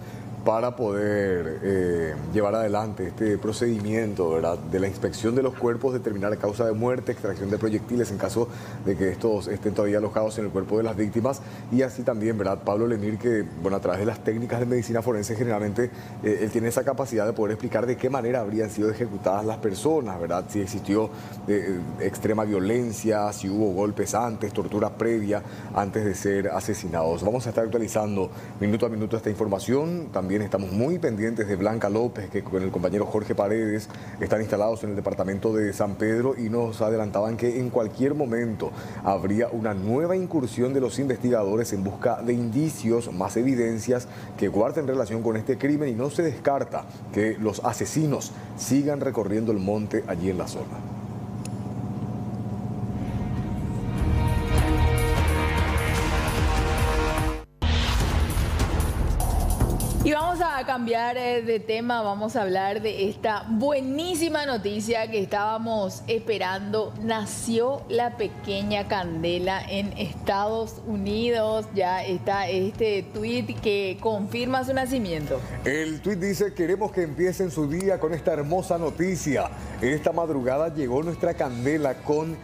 para poder eh, llevar adelante este procedimiento de la inspección de los cuerpos, determinar causa de muerte, extracción de proyectiles en caso de que estos estén todavía alojados en el cuerpo de las víctimas y así también, ¿verdad? Pablo Lemir, que bueno, a través de las técnicas de medicina forense generalmente eh, él tiene esa capacidad de poder explicar de qué manera habrían sido ejecutadas las personas, ¿verdad? Si existió eh, extrema violencia, si hubo golpes antes, tortura previa antes de ser asesinados. Vamos a estar actualizando minuto a minuto esta información. También estamos muy pendientes de Blanca López, que con el compañero Jorge Paredes están instalados en el departamento de San Pedro y nos adelantaban que en cualquier momento habría una nueva incursión de los investigadores en busca de indicios, más evidencias que guarden relación con este crimen y no se descarta que los asesinos sigan recorriendo el monte allí en la zona. Cambiar eh, de tema, vamos a hablar de esta buenísima noticia que estábamos esperando. Nació la pequeña Candela en Estados Unidos. Ya está este tweet que confirma su nacimiento. El tweet dice, queremos que empiecen su día con esta hermosa noticia. Esta madrugada llegó nuestra Candela con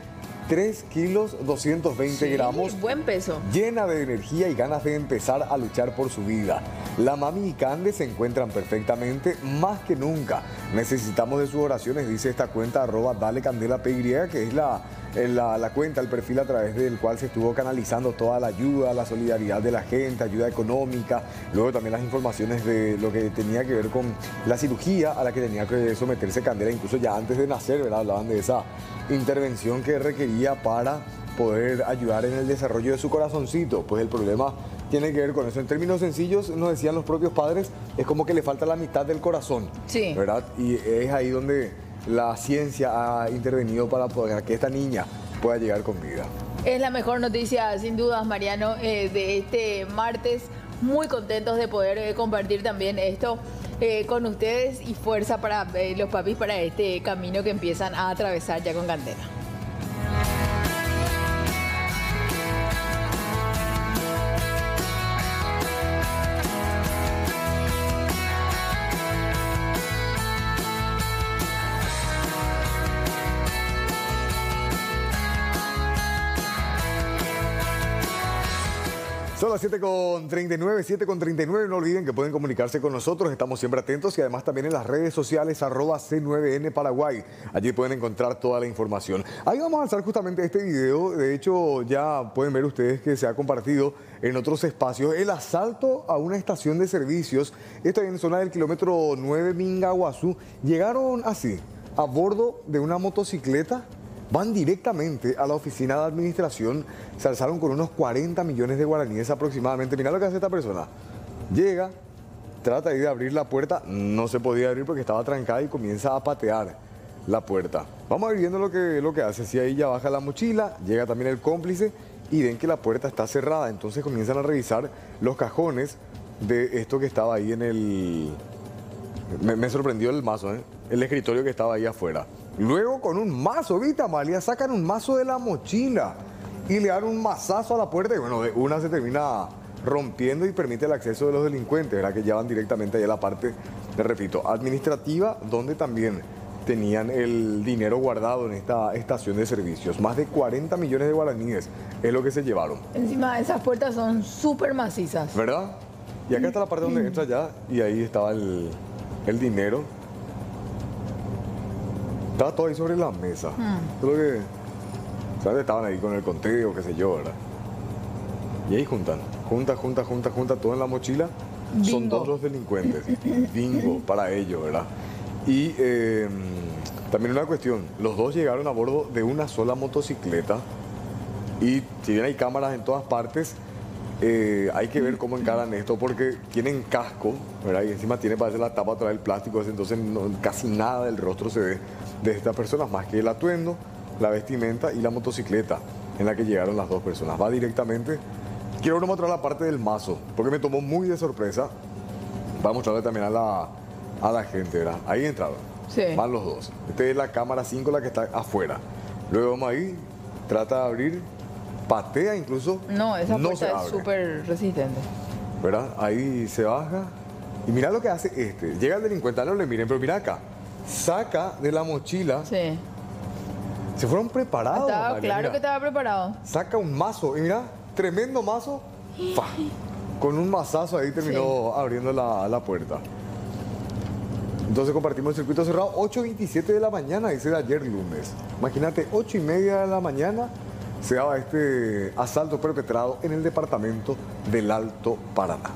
3 kilos 220 Sí, gramos. Buen peso. Llena de energía y ganas de empezar a luchar por su vida. La mami y Cande se encuentran perfectamente, más que nunca. Necesitamos de sus oraciones, dice esta cuenta arroba Dale Candela PY, que es la, la, la cuenta, el perfil a través del cual se estuvo canalizando toda la ayuda, la solidaridad de la gente, ayuda económica, luego también las informaciones de lo que tenía que ver con la cirugía a la que tenía que someterse Candela, incluso ya antes de nacer, ¿verdad? Hablaban de esa intervención que requería para poder ayudar en el desarrollo de su corazoncito. Pues el problema tiene que ver con eso. En términos sencillos, nos decían los propios padres, es como que le falta la mitad del corazón. Sí. ¿Verdad? Y es ahí donde la ciencia ha intervenido para poder que esta niña pueda llegar con vida. Es la mejor noticia, sin dudas, Mariano, eh, de este martes. Muy contentos de poder eh, compartir también esto eh, con ustedes y fuerza para los papis para este camino que empiezan a atravesar ya con Candela. Las 7 con 39, 7 con 39. No olviden que pueden comunicarse con nosotros. Estamos siempre atentos y además también en las redes sociales arroba C9N Paraguay. Allí pueden encontrar toda la información. Ahí vamos a lanzar justamente este video. De hecho, ya pueden ver ustedes que se ha compartido en otros espacios el asalto a una estación de servicios. Esto en zona del kilómetro 9 Mingaguazú. Llegaron así, a bordo de una motocicleta van directamente a la oficina de administración, se alzaron con unos 40 millones de guaraníes aproximadamente. Mira lo que hace esta persona. Llega, trata de abrir la puerta, no se podía abrir porque estaba trancada y comienza a patear la puerta. Vamos a ir viendo lo que, lo que hace. Si ahí ya baja la mochila, llega también el cómplice y ven que la puerta está cerrada. Entonces comienzan a revisar los cajones de esto que estaba ahí en el... Me, me sorprendió el mazo, ¿eh? el escritorio que estaba ahí afuera. Luego con un mazo, ¿viste, Amalia? Sacan un mazo de la mochila y le dan un mazazo a la puerta y bueno, de una se termina rompiendo y permite el acceso de los delincuentes, ¿verdad? Que llevan directamente ahí a la parte, repito, administrativa, donde también tenían el dinero guardado en esta estación de servicios. Más de 40 millones de guaraníes es lo que se llevaron, Encima, esas puertas son súper macizas. ¿verdad? Y acá está la parte donde entra ya y ahí estaba el, el dinero. Estaba todo ahí sobre la mesa. Solo que, ¿sabes? Estaban ahí con el conteo, qué sé yo, ¿verdad? Y ahí juntan, junta, junta, junta, junta todo en la mochila Son dos los delincuentes. Bingo para ellos, ¿verdad? Y eh, también una cuestión, los dos llegaron a bordo de una sola motocicleta y si bien hay cámaras en todas partes, eh, hay que ver cómo encaran esto porque tienen casco, ¿verdad? Y encima tiene para hacer la tapa atrás del plástico, entonces no- casi nada del rostro se ve de estas personas, más que el atuendo, la vestimenta y la motocicleta en la que llegaron las dos personas. Va directamente. Quiero mostrar la parte del mazo, porque me tomó muy de sorpresa. Va a mostrarle también a la, a la gente, ¿verdad? Ahí entraron. Sí. Van los dos. Esta es la cámara 5, la que está afuera. Luego vamos ahí, trata de abrir, patea incluso. No, esa no puerta se es súper resistente. ¿verdad? Ahí se baja. Y mira lo que hace este. Llega el delincuente, no le miren, pero mira acá. Saca de la mochila. Sí. Se fueron preparados. Estaba María, claro mira. que estaba preparado. Saca un mazo. Y mira, tremendo mazo. ¡fa! Con un mazazo ahí terminó abriendo la, la puerta. Entonces compartimos el circuito cerrado 8.27 de la mañana, dice de ayer lunes. Imagínate, 8 y media de la mañana se daba este asalto perpetrado en el departamento del Alto Paraná.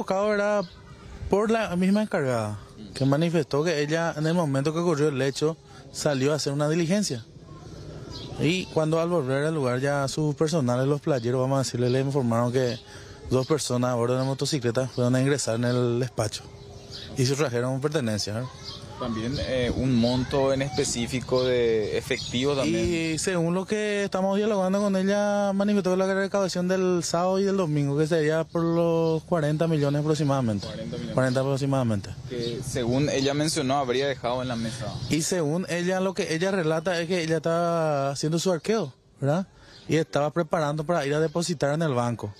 Convocados ¿verdad? por la misma encargada, que manifestó que ella en el momento que ocurrió el hecho salió a hacer una diligencia. Y cuando al volver al lugar ya sus personales, los playeros, vamos a decirle, le informaron que dos personas a bordo de una motocicleta fueron a ingresar en el despacho y sustrajeron pertenencias. ¿verdad? También eh, un monto en específico de efectivo también. Y según lo que estamos dialogando con ella, manifestó la recaudación del sábado y del domingo, que sería por los 40 millones aproximadamente. 40 aproximadamente. Que según ella mencionó habría dejado en la mesa. Y según ella, lo que ella relata es que ella estaba haciendo su arqueo, ¿verdad? Y estaba preparando para ir a depositar en el banco.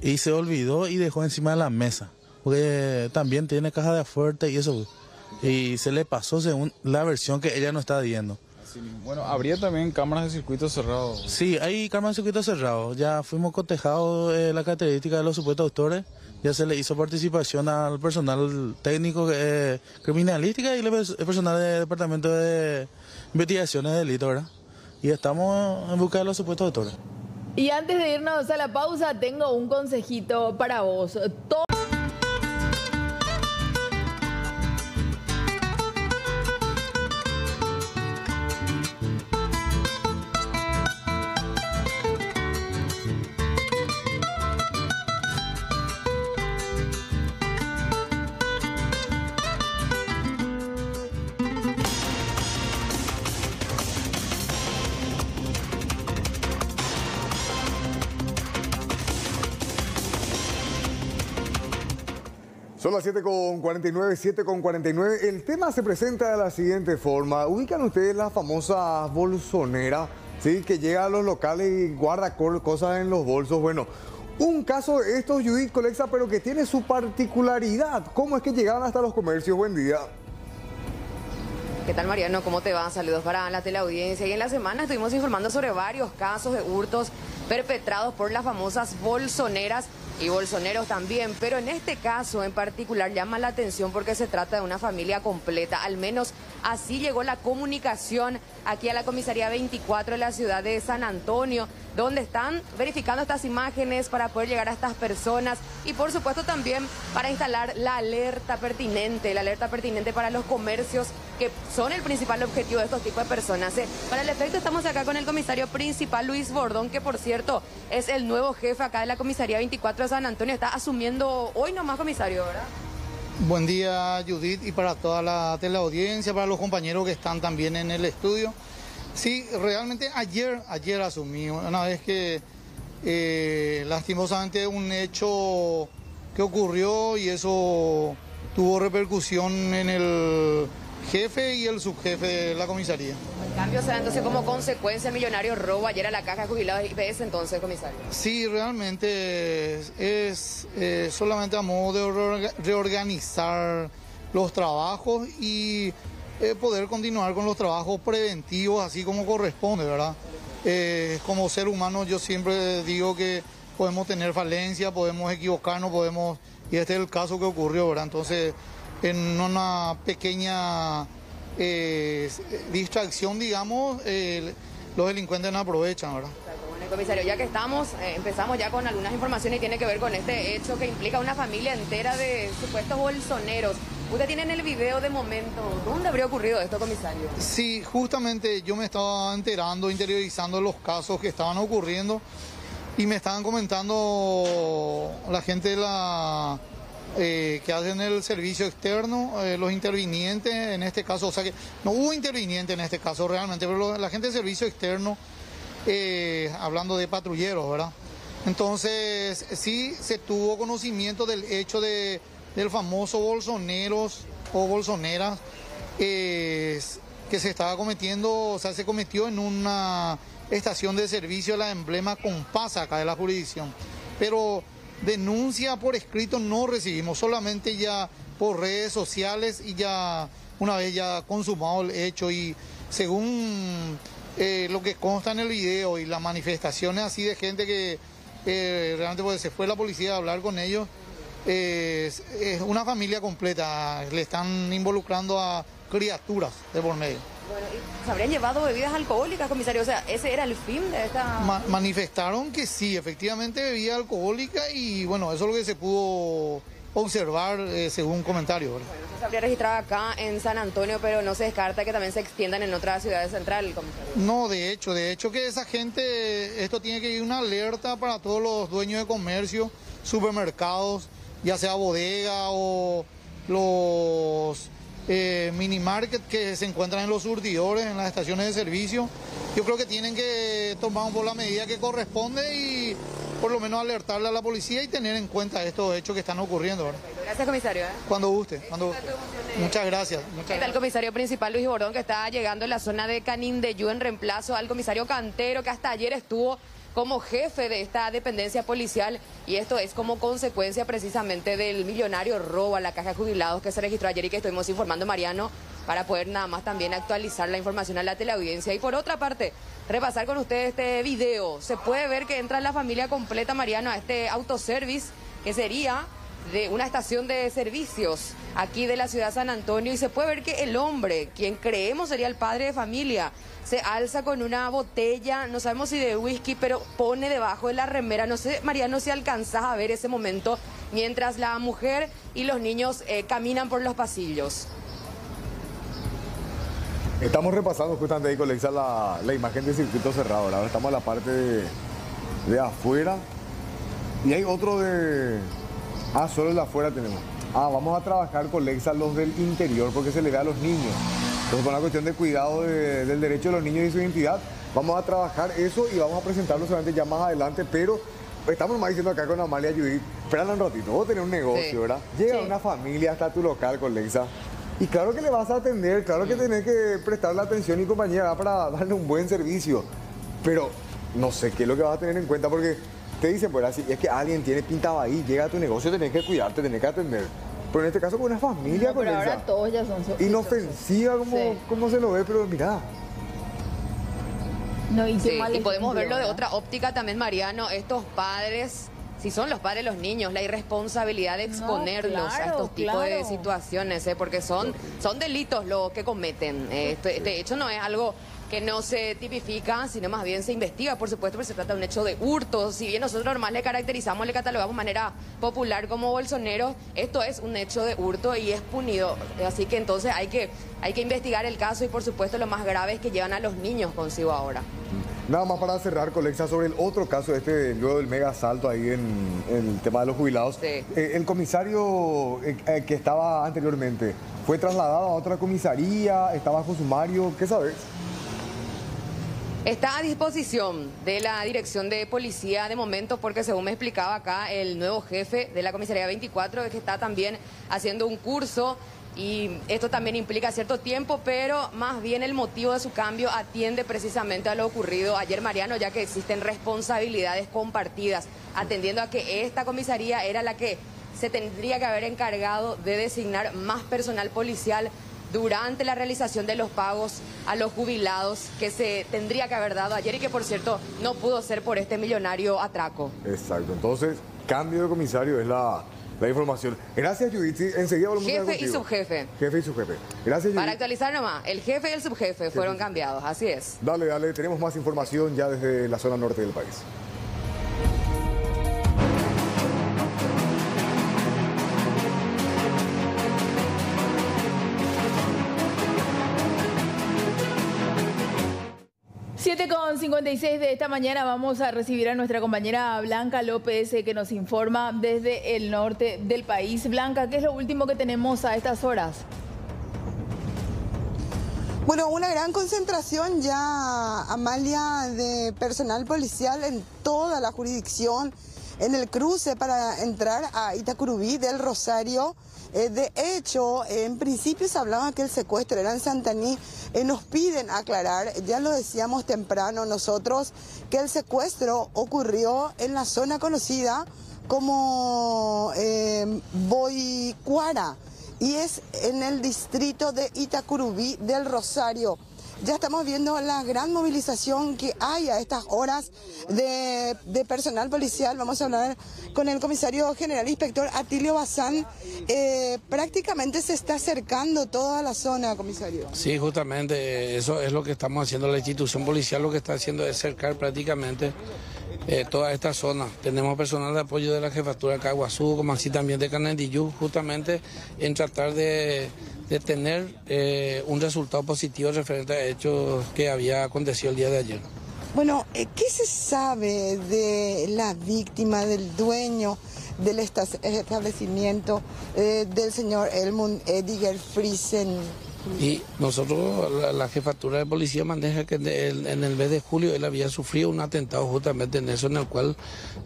Y se olvidó y dejó encima de la mesa. Porque también tiene caja de fuerte y eso. Y se le pasó según la versión que ella nos está mismo. Bueno, habría también cámaras de circuito cerrado. Sí, hay cámaras de circuito cerrado. Ya fuimos cotejados eh, la característica de los supuestos autores. Ya se le hizo participación al personal técnico eh, criminalística y el pers- el personal del departamento de investigaciones de delito, ¿verdad? Y estamos en busca de los supuestos autores. Y antes de irnos a la pausa, tengo un consejito para vos. Son las 7 con 49, 7 con 49. El tema se presenta de la siguiente forma. Ubican ustedes las famosas bolsoneras, ¿sí? Que llega a los locales y guarda co- cosas en los bolsos. Bueno, un caso de estos, Judith Colexa, pero que tiene su particularidad. ¿Cómo es que llegaban hasta los comercios? Buen día. ¿Qué tal Mariano? ¿Cómo te va? Saludos para la teleaudiencia. Y en la semana estuvimos informando sobre varios casos de hurtos perpetrados por las famosas bolsoneras y bolsoneros también, pero en este caso en particular llama la atención porque se trata de una familia completa, al menos así llegó la comunicación aquí a la comisaría 24 de la ciudad de San Antonio, donde están verificando estas imágenes para poder llegar a estas personas y por supuesto también para instalar la alerta pertinente, la alerta pertinente para los comercios que son el principal objetivo de estos tipos de personas. Eh, Para el efecto estamos acá con el comisario principal Luis Bordón, que por cierto es el nuevo jefe acá de la comisaría 24 de San Antonio, está asumiendo hoy nomás comisario, ¿verdad? Buen día Judith y para toda la teleaudiencia, para los compañeros que están también en el estudio. Sí, realmente ayer, ayer asumí, una vez que eh, lastimosamente un hecho que ocurrió y eso tuvo repercusión en el jefe y el subjefe de la comisaría. En cambio, sea, entonces como consecuencia el millonario robo ayer a la caja de jubilados IPS entonces, comisario. Sí, realmente es, es, eh, solamente a modo de reorga- reorganizar los trabajos y poder continuar con los trabajos preventivos así como corresponde, ¿verdad? Eh, como ser humano yo siempre digo que podemos tener falencia, podemos equivocarnos, podemos, y este es el caso que ocurrió, ¿verdad? Entonces, en una pequeña eh, distracción, digamos, los delincuentes no aprovechan, ¿verdad? Comisario, ya que estamos, eh, empezamos ya con algunas informaciones y tiene que ver con este hecho que implica una familia entera de supuestos bolsoneros. Usted tiene en el video de momento, ¿dónde habría ocurrido esto, comisario? Sí, justamente yo me estaba enterando, interiorizando los casos que estaban ocurriendo y me estaban comentando la gente de la eh, que hacen el servicio externo, eh, los intervinientes en este caso, o sea que no hubo interviniente en este caso realmente, pero la gente de servicio externo, eh, hablando de patrulleros, ¿verdad? Entonces sí se tuvo conocimiento del hecho de, del famoso bolsoneros o bolsoneras eh, que se estaba cometiendo, o sea, se cometió en una estación de servicio, la emblema Compasa acá de la jurisdicción. Pero denuncia por escrito no recibimos, solamente ya por redes sociales y ya una vez ya consumado el hecho y según eh, lo que consta en el video y las manifestaciones así de gente que eh, realmente pues, se fue la policía a hablar con ellos, es, es una familia completa, le están involucrando a criaturas de por medio. Bueno, ¿y ¿se habrían llevado bebidas alcohólicas, comisario? O sea, ese era el fin de esta... Ma- manifestaron que sí, efectivamente bebía alcohólica y bueno, eso es lo que se pudo observar eh, según comentarios. ¿verdad? Eso se habría registrado acá en San Antonio, pero no se descarta que también se extiendan en otras ciudades centrales, comisario. No, de hecho, de hecho que esa gente, esto tiene que ir una alerta para todos los dueños de comercio, supermercados, ya sea bodega o los eh, mini market que se encuentran en los surtidores, en las estaciones de servicio. Yo creo que tienen que tomar un poco la medida que corresponde y por lo menos alertarle a la policía y tener en cuenta estos hechos que están ocurriendo. ¿verdad? Gracias, comisario. ¿eh? Cuando guste, cuando guste. Muchas gracias. Muchas Está el gracias. comisario principal Luis Bordón que está llegando en la zona de Canindeyú en reemplazo al comisario Cantero que hasta ayer estuvo como jefe de esta dependencia policial y esto es como consecuencia precisamente del millonario robo a la caja de jubilados que se registró ayer y que estuvimos informando Mariano para poder nada más también actualizar la información a la teleaudiencia. Y por otra parte repasar con ustedes este video. Se puede ver que entra la familia completa Mariano a este autoservice que sería de una estación de servicios aquí de la ciudad de San Antonio y se puede ver que el hombre, quien creemos sería el padre de familia, se alza con una botella, no sabemos si de whisky, pero pone debajo de la remera. No sé, Mariano, si alcanzás a ver ese momento mientras la mujer y los niños eh, caminan por los pasillos. Estamos repasando justamente ahí con Lexa la, imagen del circuito cerrado. Ahora estamos en la parte de, de afuera. Y hay otro de... Ah, solo el de afuera tenemos. Ah, vamos a trabajar con Lexa los del interior porque se le ve a los niños. Entonces con la cuestión de cuidado de- del derecho de los niños y su identidad, vamos a trabajar eso y vamos a presentarlo solamente ya más adelante, pero estamos más diciendo acá con Amalia Judith, espérala un ratito, vos tenés un negocio, Sí. ¿verdad? Llega Sí. una familia hasta tu local con Lexa y claro que le vas a atender, claro que tenés que prestarle atención y compañía ¿verdad? para darle un buen servicio, pero no sé qué es lo que vas a tener en cuenta porque te dicen, pues así, es que alguien tiene pintado ahí, llega a tu negocio, tenés que cuidarte, tenés que atender. Pero en este caso con una familia No, con pero Lexa. ahora todos ya son so- Inofensiva como, Sí. como se lo ve, pero mira, No, y qué Sí, mal y podemos verlo de otra óptica también, Mariano, estos padres, si son los padres los niños, la irresponsabilidad de exponerlos a claro, estos tipos de situaciones, ¿eh? porque son, son delitos lo que cometen. Eh, Este, este hecho no es algo que no se tipifica, sino más bien se investiga, por supuesto, porque se trata de un hecho de hurto. Si bien nosotros normal le caracterizamos, le catalogamos de manera popular como bolsonero, esto es un hecho de hurto y es punido. Así que entonces hay que, hay que investigar el caso y, por supuesto, lo más grave es que llevan a los niños consigo ahora. Nada más para cerrar, Colexa, sobre el otro caso, este luego del mega asalto ahí en, en el tema de los jubilados. Eh, el comisario eh, eh, que estaba anteriormente, ¿fue trasladado a otra comisaría? ¿Está bajo sumario? ¿Qué sabes? Está a disposición de la dirección de policía de momento porque según me explicaba acá el nuevo jefe de la comisaría 24 es que está también haciendo un curso y esto también implica cierto tiempo, pero más bien el motivo de su cambio atiende precisamente a lo ocurrido ayer Mariano, ya que existen responsabilidades compartidas, atendiendo a que esta comisaría era la que se tendría que haber encargado de designar más personal policial durante la realización de los pagos a los jubilados que se tendría que haber dado ayer y que por cierto no pudo ser por este millonario atraco. Exacto, entonces cambio de comisario es la, la información. Gracias Judith, enseguida volvemos a hablar Jefe y subjefe. Jefe y subjefe. Gracias Para Judith. actualizar nomás, el jefe y el subjefe fueron cambiados, así es. Dale, dale, tenemos más información ya desde la zona norte del país. Siete con 56 de esta mañana vamos a recibir a nuestra compañera Blanca López eh, que nos informa desde el norte del país. Blanca, ¿qué es lo último que tenemos a estas horas? Bueno, una gran concentración ya, Amalia, de personal policial en toda la jurisdicción, en el cruce para entrar a Itacurubí del Rosario. Eh, de hecho, en principio se hablaba que el secuestro era en Santaní. Eh, nos piden aclarar, ya lo decíamos temprano nosotros, que el secuestro ocurrió en la zona conocida como eh, Boicuara y es en el distrito de Itacurubí del Rosario. Ya estamos viendo la gran movilización que hay a estas horas de, personal policial. Vamos a hablar con el comisario general inspector Atilio Bazán. Eh, prácticamente se está acercando toda la zona, comisario. Sí, justamente eso es lo que estamos haciendo. La institución policial lo que está haciendo es cercar prácticamente eh, toda esta zona. Tenemos personal de apoyo de la jefatura de Caguazú, como así también de Canendillú, justamente en tratar de, tener eh, un resultado positivo referente a hechos que había acontecido el día de ayer. Bueno, eh, ¿qué se sabe de la víctima, del dueño del esta- establecimiento, del señor Elmund Ediger Friesen? Y nosotros, la, jefatura de policía maneja que el, en el mes de julio él había sufrido un atentado justamente en eso, en el cual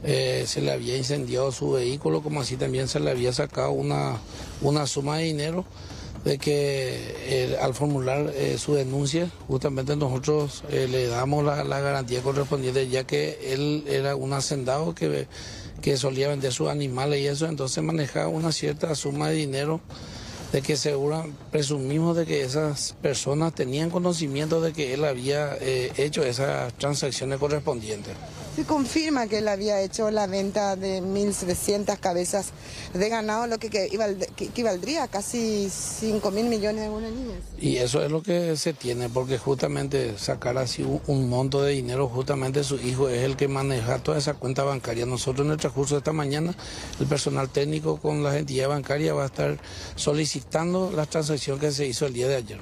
eh, se le había incendiado su vehículo, como así también se le había sacado una, una suma de dinero de que eh, al formular eh, su denuncia, justamente nosotros le damos la, la garantía correspondiente, ya que él era un hacendado que, que solía vender sus animales y eso, entonces manejaba una cierta suma de dinero de que segura, presumimos de que esas personas tenían conocimiento de que él había eh, hecho esas transacciones correspondientes. Se confirma que él había hecho la venta de 1.700 cabezas de ganado, lo que, que equivald- que equivaldría a casi 5 mil millones de guaraníes. Y eso es lo que se tiene, porque justamente sacar así un, un monto de dinero, justamente su hijo es el que maneja toda esa cuenta bancaria. Nosotros en el transcurso de esta mañana, el personal técnico con la entidad bancaria va a estar solicitando la transacción que se hizo el día de ayer.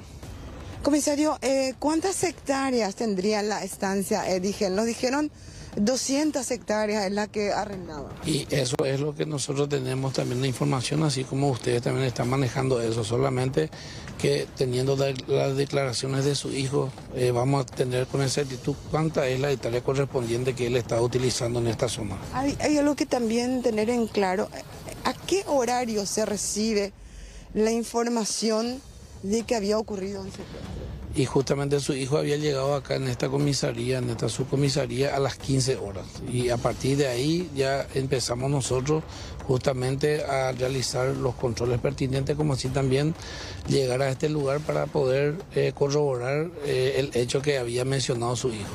Comisario, eh, ¿cuántas hectáreas tendría la estancia Edigen? Nos dijeron 200 hectáreas es la que arrendaba. Y eso es lo que nosotros tenemos también la información, así como ustedes también están manejando eso, solamente que teniendo las declaraciones de su hijo, eh, vamos a tener con exactitud cuánta es la hectárea correspondiente que él está utilizando en esta zona. Hay, hay algo que también tener en claro, ¿a qué horario se recibe la información de que había ocurrido un secuestro? Y justamente su hijo había llegado acá en esta comisaría, en esta subcomisaría, a las 15 horas. Y a partir de ahí ya empezamos nosotros justamente a realizar los controles pertinentes, como así también llegar a este lugar para poder eh, corroborar eh, el hecho que había mencionado su hijo.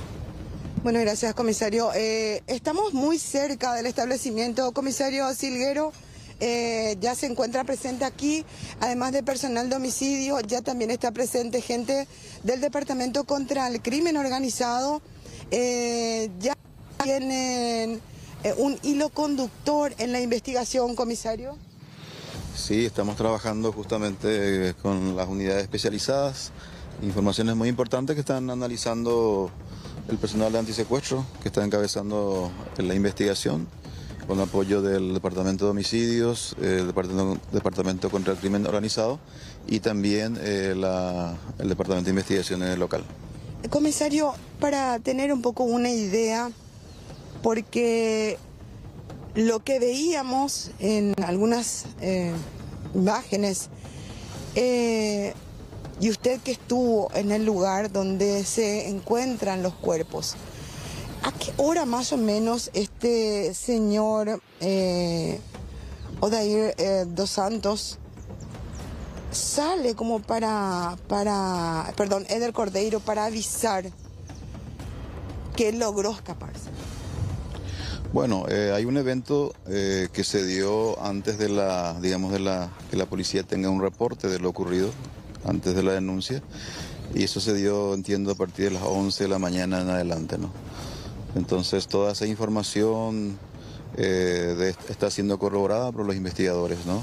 Bueno, gracias, comisario. Eh, estamos muy cerca del establecimiento. Comisario Silguero eh, ya se encuentra presente aquí, además de personal de homicidio, ya también está presente gente del Departamento contra el Crimen Organizado. Eh, ya tienen eh, un hilo conductor en la investigación, comisario. Sí, estamos trabajando justamente con las unidades especializadas, informaciones muy importantes que están analizando el personal de antisecuestro, que está encabezando la investigación, con apoyo del Departamento de Homicidios, el Departamento, Departamento contra el Crimen Organizado y también eh, la- el Departamento de Investigaciones local. Comisario, para tener un poco una idea, porque lo que veíamos en algunas eh, imágenes, eh, y usted que estuvo en el lugar donde se encuentran los cuerpos, ¿a qué hora más o menos este señor eh, Odair eh, Dos Santos sale como para, para, perdón, Eder Cordeiro para avisar que logró escaparse. Bueno, eh, hay un evento eh, que se dio antes de la, digamos, de la, que la policía tenga un reporte de lo ocurrido, antes de la denuncia, y eso se dio, entiendo, a partir de las 11 de la mañana en adelante, ¿no? Entonces, toda esa información eh, está siendo corroborada por los investigadores, ¿no?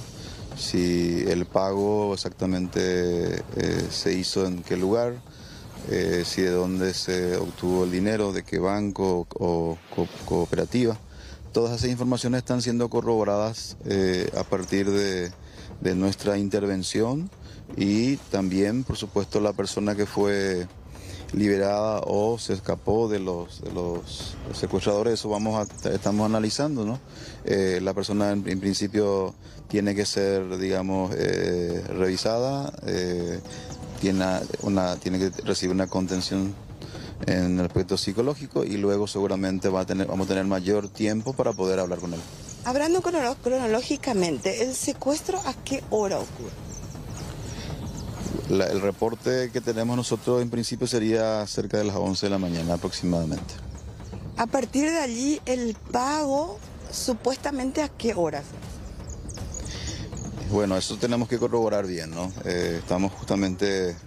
Si el pago exactamente eh, se hizo en qué lugar, eh, si de dónde se obtuvo el dinero, de qué banco o co- cooperativa. Todas esas informaciones están siendo corroboradas a partir de, de nuestra intervención y también, por supuesto, la persona que fue liberada o se escapó de los, de los secuestradores, eso vamos a, estamos analizando, ¿no? Eh, la persona en, principio tiene que ser, digamos, eh, revisada, eh, tiene, una, tiene que recibir una contención en el aspecto psicológico y luego seguramente va a tener, vamos a tener mayor tiempo para poder hablar con él. Hablando crono- cronológicamente, ¿el secuestro a qué hora ocurre? La- el reporte que tenemos nosotros en principio sería cerca de las 11 de la mañana aproximadamente. A partir de allí, el pago, supuestamente a qué horas? Bueno, eso tenemos que corroborar bien, ¿no? Eh, estamos justamente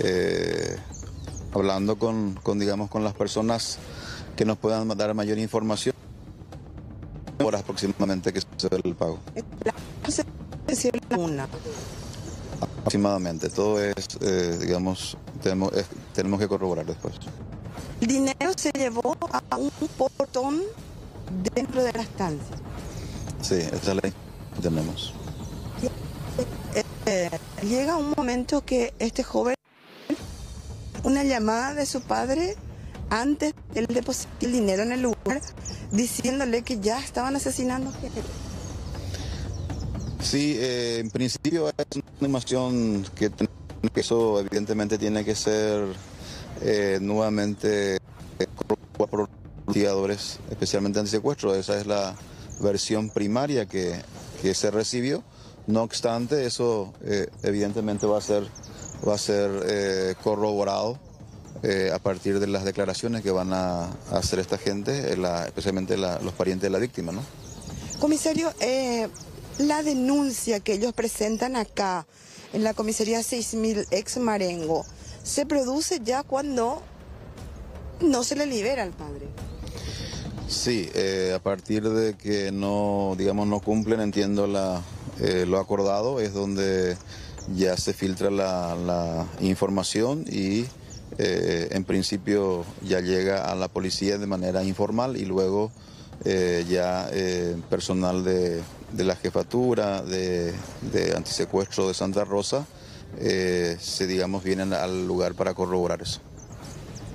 eh, hablando con, con, digamos, con las personas que nos puedan dar mayor información. Horas aproximadamente que se el pago. La una. Aproximadamente. Todo es, eh, digamos, tenemos, es- tenemos que corroborar después. El dinero se llevó a un portón dentro de la estancia. Sí, esa que tenemos. Eh, llega un momento que este joven, una llamada de su padre antes de él depositar el dinero en el lugar, diciéndole que ya estaban asesinando gente. Sí, eh, en principio es una animación que, eso evidentemente tiene que ser eh, nuevamente eh, por investigadores, especialmente antisecuestro. Esa es la versión primaria que, que se recibió. No obstante, eso eh, evidentemente va a ser, va a ser eh, corroborado eh, a partir de las declaraciones que van a, hacer esta gente, la- especialmente la- los parientes de la víctima, ¿no? Comisario, eh, la denuncia que ellos presentan acá en la comisaría 6000 ex Marengo se produce ya cuando no se le libera al padre. Sí, eh, a partir de que no, digamos, no cumplen, entiendo la, eh, lo acordado, es donde ya se filtra la, información y eh, en principio ya llega a la policía de manera informal y luego ya personal de, de la jefatura de, de antisecuestro de Santa Rosa eh, se, digamos, vienen al lugar para corroborar eso.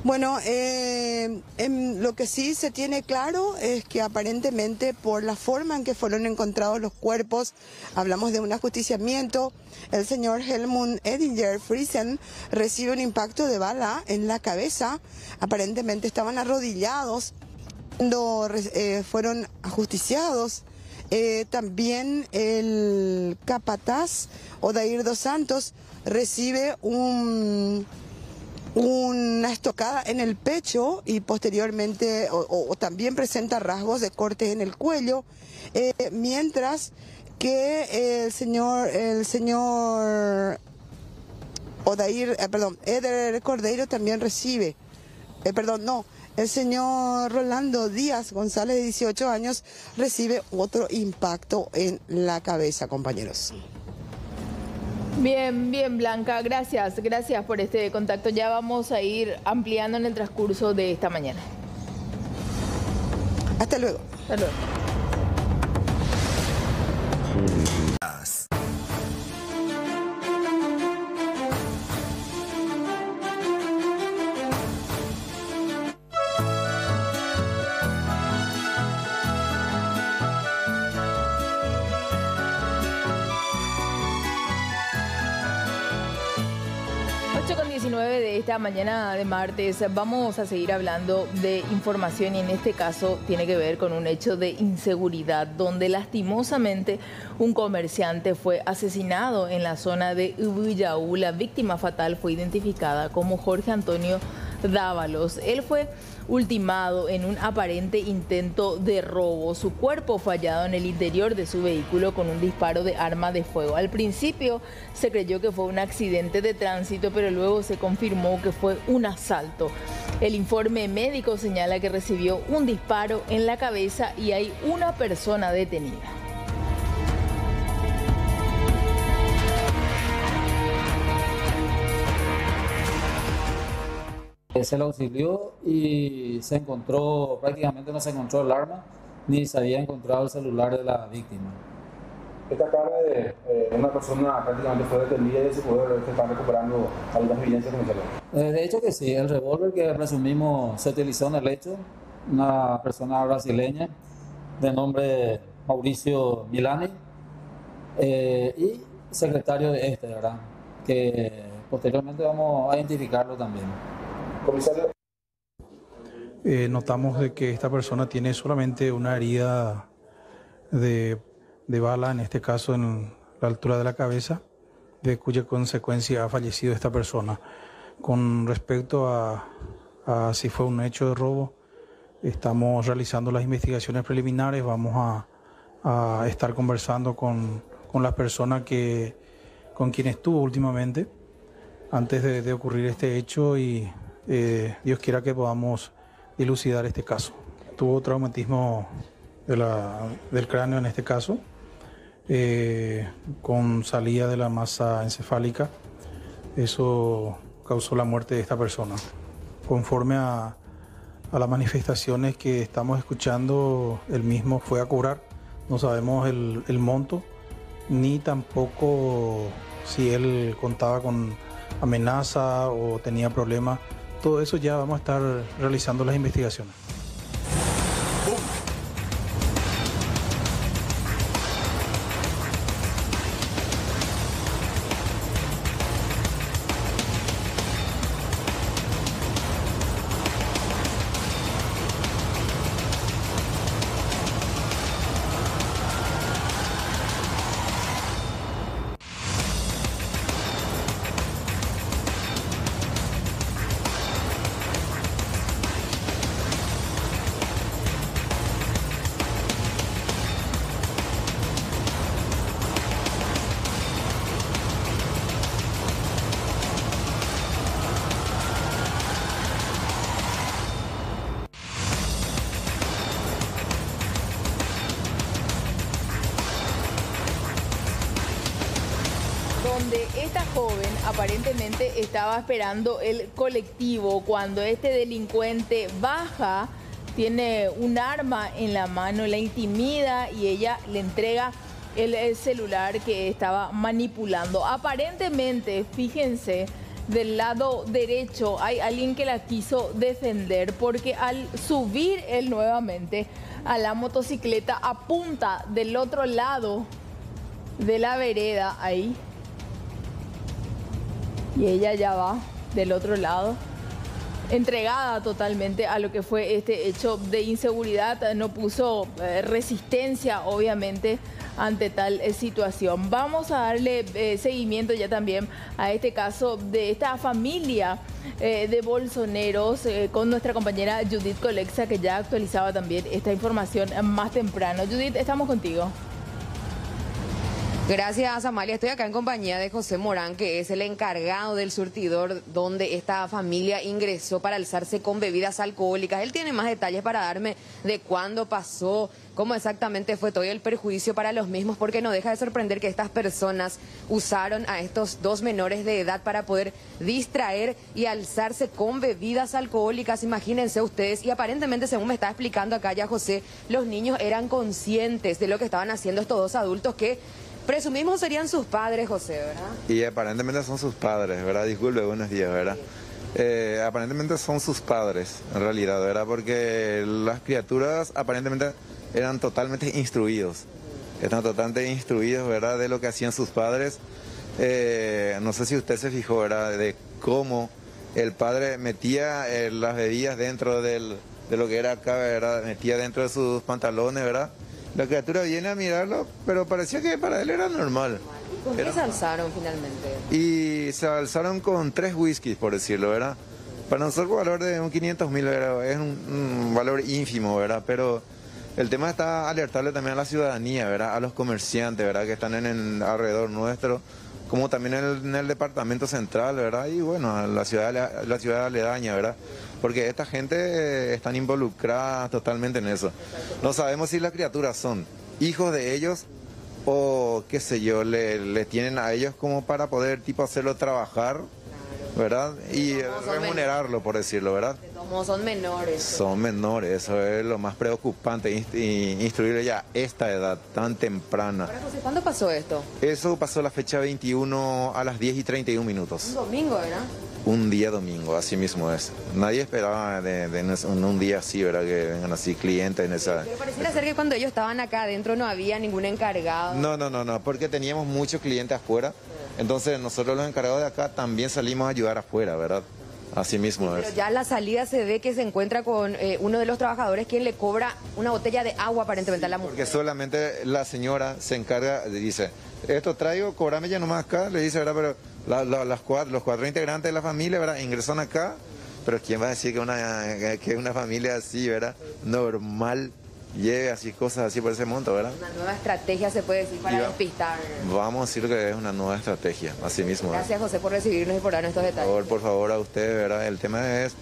Bueno, eh, em, lo que sí se tiene claro es que aparentemente por la forma en que fueron encontrados los cuerpos, hablamos de un ajusticiamiento, el señor Helmut Edinger Friesen recibe un impacto de bala en la cabeza, aparentemente estaban arrodillados cuando eh, fueron ajusticiados. Eh, también el capataz Odair dos Santos recibe un una estocada en el pecho y posteriormente o, también presenta rasgos de cortes en el cuello, eh, mientras que el señor el señor Odair, eh, perdón, Eder Cordeiro también recibe, eh, perdón, no, el señor Rolando Díaz González de 18 años recibe otro impacto en la cabeza, compañeros. Bien, bien, Blanca, gracias, gracias por este contacto. Ya vamos a ir ampliando en el transcurso de esta mañana. Hasta luego. Hasta luego. Esta mañana de martes vamos a seguir hablando de información y en este caso tiene que ver con un hecho de inseguridad donde lastimosamente un comerciante fue asesinado en la zona de Ubuyaú. La víctima fatal fue identificada como Jorge Antonio Dávalos. Él fue ultimado en un aparente intento de robo. Su cuerpo fue hallado en el interior de su vehículo con un disparo de arma de fuego. Al principio se creyó que fue un accidente de tránsito, pero luego se confirmó que fue un asalto. El informe médico señala que recibió un disparo en la cabeza y hay una persona detenida. Se le auxilió y se encontró, prácticamente no se encontró el arma, ni se había encontrado el celular de la víctima. Esta cara de eh, una persona prácticamente fue detenida y se puede se están recuperando algunas evidencias comerciales. Eh, de hecho que sí, el revólver que presumimos se utilizó en el hecho, una persona brasileña de nombre Mauricio Milani eh, y secretario de este, ¿verdad? Que posteriormente vamos a identificarlo también. Comisario. Eh, notamos de que esta persona tiene solamente una herida de, de bala, en este caso en la altura de la cabeza, de cuya consecuencia ha fallecido esta persona. Con respecto a, si fue un hecho de robo, estamos realizando las investigaciones preliminares, vamos a, a estar conversando con, con la persona que, con quien estuvo últimamente antes de, de ocurrir este hecho y eh, Dios quiera que podamos dilucidar este caso. Tuvo traumatismo del cráneo en este caso, eh, con salida de la masa encefálica. Eso causó la muerte de esta persona. Conforme a, las manifestaciones que estamos escuchando, el mismo fue a cobrar. No sabemos el monto, ni tampoco si él contaba con amenaza o tenía problemas todo eso ya vamos a estar realizando las investigaciones. El colectivo cuando este delincuente baja, tiene un arma en la mano, la intimida y ella le entrega el, el celular que estaba manipulando. Aparentemente, fíjense, del lado derecho hay alguien que la quiso defender porque al subir él nuevamente a la motocicleta apunta del otro lado de la vereda ahí y ella ya va del otro lado entregada totalmente a lo que fue este hecho de inseguridad, no puso eh, resistencia obviamente ante tal eh, situación. Vamos a darle eh, seguimiento ya también a este caso de esta familia de bolsoneros con nuestra compañera Judith Colexa que ya actualizaba también esta información más temprano. Judith, estamos contigo. Gracias, Amalia. Estoy acá en compañía de José Morán, que es el encargado del surtidor donde esta familia ingresó para alzarse con bebidas alcohólicas. Él tiene más detalles para darme de cuándo pasó, cómo exactamente fue todo el perjuicio para los mismos, porque no deja de sorprender que estas personas usaron a estos dos menores de edad para poder distraer y alzarse con bebidas alcohólicas. Imagínense ustedes, y aparentemente, según me está explicando acá ya José, los niños eran conscientes de lo que estaban haciendo estos dos adultos que Presumimos serían sus padres, José, ¿verdad? Y aparentemente son sus padres, ¿verdad? Disculpe, buenos días, ¿verdad? Eh, aparentemente son sus padres, en realidad, ¿verdad? Porque las criaturas aparentemente eran totalmente instruidos. Están totalmente instruidos, ¿verdad? De lo que hacían sus padres. Eh, no sé si usted se fijó, ¿verdad? De cómo el padre metía eh, las bebidas dentro del, de lo que era acá, ¿verdad? Metía dentro de sus pantalones, ¿verdad? La criatura viene a mirarlo, pero parecía que para él era normal. ¿Y con qué se alzaron finalmente? Y se alzaron con tres whiskies, por decirlo, ¿verdad? Para nosotros el valor de un 500 mil es un, un valor ínfimo, ¿verdad? Pero el tema está alertarle también a la ciudadanía, ¿verdad? A los comerciantes, ¿verdad? Que están en el alrededor nuestro, como también en el, en el departamento central, ¿verdad? Y bueno, la ciudad, la ciudad aledaña, ¿verdad? Porque esta gente eh, están involucrada totalmente en eso. No sabemos si las criaturas son hijos de ellos o qué sé yo, le, le tienen a ellos como para poder tipo hacerlo trabajar, ¿verdad? Y remunerarlo, por decirlo, ¿verdad? De son menores. Son menores, eso es lo más preocupante, instruirle ya a esta edad tan temprana. Ahora, José, ¿cuándo pasó esto? Eso pasó la fecha 21 a las 10 y 31 Un minutos. domingo, ¿verdad? Un día domingo, así mismo es. Nadie esperaba de, de es- en un día así, ¿verdad? Que vengan así clientes en esa... Pero pareciera ser que cuando ellos estaban acá adentro no había ningún encargado. No, no, no, no, porque teníamos muchos clientes afuera. Entonces nosotros los encargados de acá también salimos a ayudar afuera, ¿verdad? Así mismo Pero ya la salida se ve que se encuentra con eh, uno de los trabajadores quien le cobra una botella de agua aparentemente a la mujer. Porque solamente la señora se encarga, dice, esto traigo, cobrame ya nomás acá, le dice, ¿verdad? Pero la- la- las cuatro, los cuatro integrantes de la familia, ¿verdad? Ingresan acá, pero ¿quién va a decir que una, que una familia así, ¿verdad? Normal, lleve así cosas así por ese monto, ¿verdad? Una nueva estrategia se puede decir para Iba- despistar. Vamos a decir que es una nueva estrategia, así mismo. es. Gracias José por recibirnos y por darnos estos Por detalles. favor, por favor, a ustedes, ¿verdad? El tema es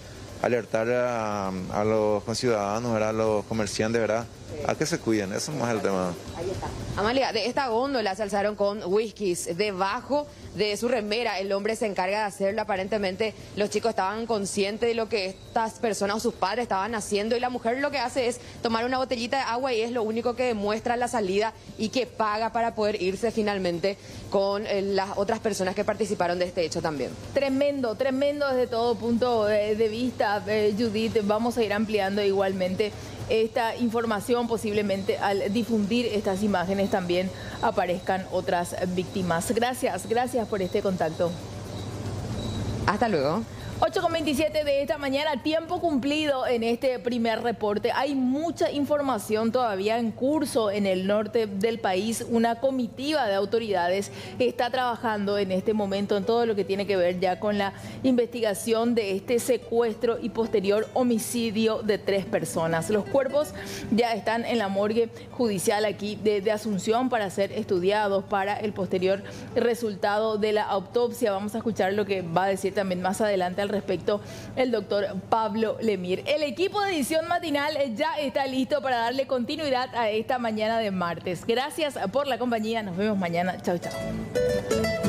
alertar a, a los conciudadanos, ¿verdad? A los comerciantes, ¿verdad? A que se cuiden, eso es más el tema. Ahí está. Amalia, de esta góndola se alzaron con whiskies. Debajo de su remera, el hombre se encarga de hacerlo. Aparentemente, los chicos estaban conscientes de lo que estas personas o sus padres estaban haciendo. Y la mujer lo que hace es tomar una botellita de agua y es lo único que demuestra la salida y que paga para poder irse finalmente con eh, las otras personas que participaron de este hecho también. Tremendo, tremendo desde todo punto de, de vista, eh, Judith. Vamos a ir ampliando igualmente esta información, posiblemente al difundir estas imágenes también aparezcan otras víctimas. Gracias, gracias por este contacto. Hasta luego. 8 con 27 de esta mañana, tiempo cumplido en este primer reporte. Hay mucha información todavía en curso en el norte del país. Una comitiva de autoridades está trabajando en este momento en todo lo que tiene que ver ya con la investigación de este secuestro y posterior homicidio de tres personas. Los cuerpos ya están en la morgue judicial aquí de Asunción para ser estudiados para el posterior resultado de la autopsia. Vamos a escuchar lo que va a decir también más adelante al respecto el doctor Pablo Lemir. El equipo de edición matinal ya está listo para darle continuidad a esta mañana de martes. Gracias por la compañía. Nos vemos mañana. Chao, chao.